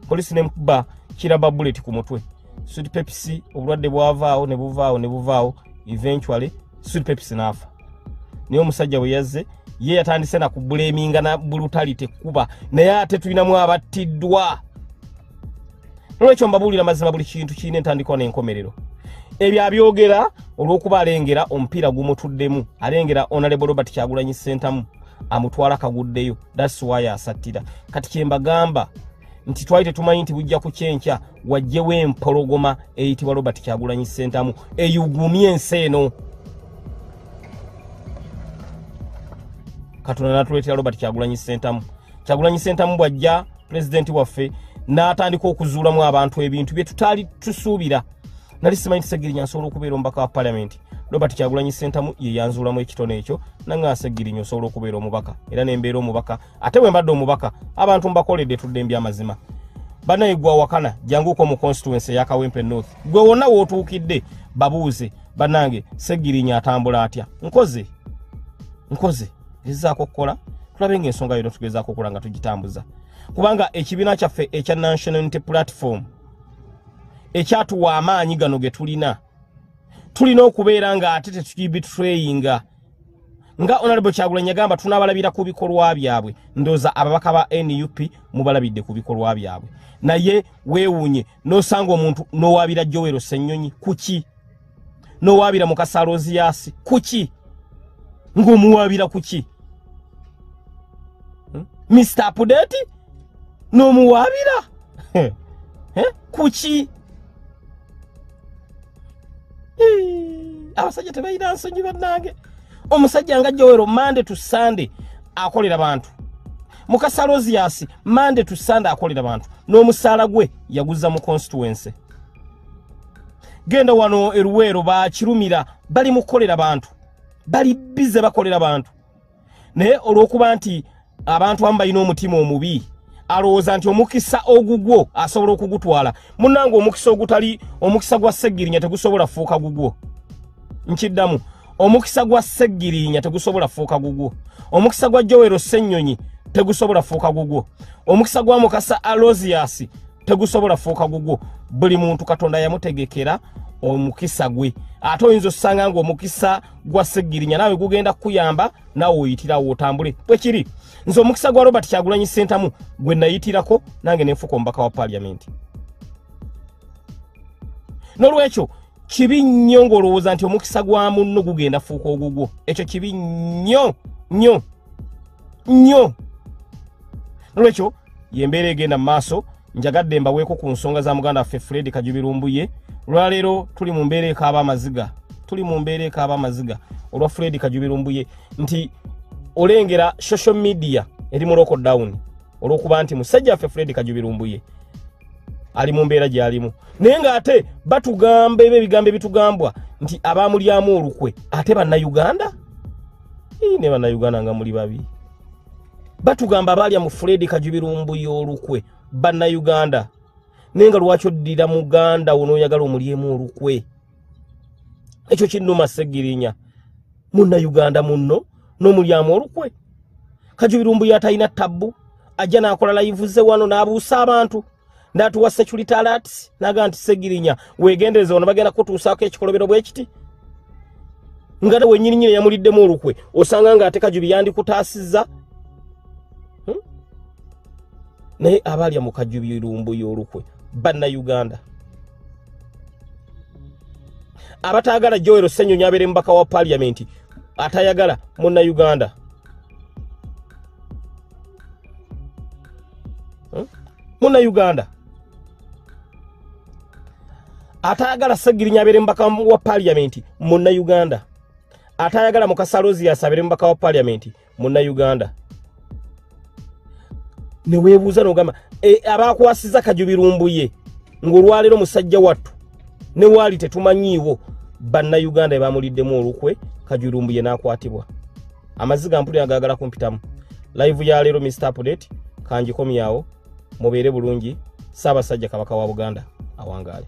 Poliisi nemukuba kiraba bullet ku mutwe. Sweet pepsi obulwadde bwavaawo ne buvaawo ne buvaawo eventually sweet pepsi naafa naye omusajja bwe yazze ye yatandise nakubuleminga na brutality kuba naye ate tulinamu abattiddwa nolwekyo mbabuulira mazima buli kintu kirina entandikwa n'enkomerero. Ebyo abyogera olw'okuba alengera omupiira gumutuddemu alengera onalebo robert kyagulanyi sentamu amutwala kaguddeyo thats why asattira. Kati kyembagamba nti twali tetumanyi nti bujja kukyenkya wajjewo empologoma eyitibwa robert kyagulanyi sentamu eyugumye ensi eno. Katonda natuleetera robert kyagulanyi sentamu kyagulanyi sentamu bwajja pulezidenti waffe n'atandika okuzuulamu abantu ebintu bye tutaali tusuubira. Nali simanyi tisegirinya nsobola okubeera omubaka wa palamenti robert kyagulanyi sentamu yeyanzuulamu ekitone ekyo naŋŋaasa eggirinya osobola okubeera omubaka era nembeera omubaka. Ate bwe mbadde omubaka abantu mbakoledde tudde mbyamazima banaye gwe awakana janguuko mu constituency eyakawempe north. Gwe wonna wootuukidde babuuze bannange seggirinya atambula atya? Nkoze. Nkoze. Gezaako okukola? Tulabe ngaensonga yona tugezaako okukola nga tugitambuza. Kubanga ekibiina kyaffe ekya national unity platform ekyatuwa amaanyi gano ge tulina tulina okubeera nga ate tetukibitrayinga nga onalebo kyagulanyi yagamba tunabalabira ku bikolwa byabwe. Ndooza ababaka ba nup mubalabidde ku bikolwa byabwe. Naye weewuunye nosanga omuntu nowaabira jowero ssennyonyi kuki? Nowaabira mukasaloziyasi kuki? Ng'omuwaabira kuki? Hmm? mr apudeti n'omuwaabira kuki abasajja tebalina nsonyi bannange. Omusajja nga jowero mande to sande akolera bantu. Mukasaloziyasi mande to sande akolera bantu. N'omusaala gwe yaguza mu constituency. Genda wano eruweero bakirumira bali mu kukolera bantu. Bali bize bakolera bantu. Naye olw'okuba nti abantu amu balina omutima omubi alowooza nti omukisa ogugwo asobola okugutwala. Munnanga omukisa ogutali omukisa gwa seggirinya tegusobola fuuka gugwo? Nkiddamu omukisa gwa seggirinya tegusobola fuuka gugwo? Omukisa gwa jowero ssennyonyi tegusobola fuuka gugwo? Omukisa gwa mukasa alosias tegusobola fuuka gugwo? Buli muntu katonda yamutegekera omukisa gwe. Ate oyinza osanga nga omukisa gwa seggirinya naawe gugenda kukuyamba naawe oyitirawo otambule bwekiri nze omukisa gwa robert kyagulanyi sentamu gwe nayitirako nange nenfuka omubaka wa paliamenti n'olwekyo kibi nnyo ng'olowooza nti omukisa gwa munno gugenda fuuka ogugwo. Ekyo kibi nnyo nnyo nnyo. Nolwekyo yembeera egenda mu maaso njagadde mbaweeko ku nsonga za muganda waffe fred kajubirumbuye. Olwaleero tuli mu mbeera ekaaba amaziga tuli mu mbeera ekaaba amaziga olwa fred kajubirumbuye nti olengera social media eri mu lockdown olw'okuba nti musajja waffe fred kajubirumbuye ali mu mbeera gy'alimu naye ng'ate batugamba eba ebigambo ebitugambwa nti abamulyamu olukwe ate bannayuganda? Ne bannayuganda nga muli babi. Batugamba abaalya mu fred kajubirumbuye olukwe bannayuganda. Naye nga lwaki oddira muganda wo n'oyagala omulyemu olukwe? Ekyo kinnuma seggirinya munnayuganda munno n'omulyamu olukwe. Kajubirumbuye atalina tabbu ajja n'akola layivuze wano n'abuusa abantu. Ndatuwa security alert naga nti segirinya wegendereza ono bagenda kutuusaako ekikolobero bwe kiti. Nga te wenyini nyine yamuliddemu olukwe osanga nga ate kajubi yandikutaasizza hmm? naye abalya mu kajubi lumbuyo olukwe bannayuganda. Abataagala joero senyonyi abeere mubaka wa paliamenti atayagala munnayuganda. Hmm? munnayuganda. Atayagala segirinya abeere mubaka wa paliamenti munnayuganda. Atayagala mukasalosias abeere mubaka wa paliamenti munnayuganda. Neweebuuza nogamba e, abakwasiza kajubirumbuye ng'olwaleero musajja wattu ne waali tetumanyiiwo bannayuganda ebamuliddemu olukwe kajurumbuye n'akwatibwa. Amaziga mpulira gaagala kumpitamu. Live ya leero mr update kangikomyawo mubeere bulungi saabasajja kabaka wa buganda awangaale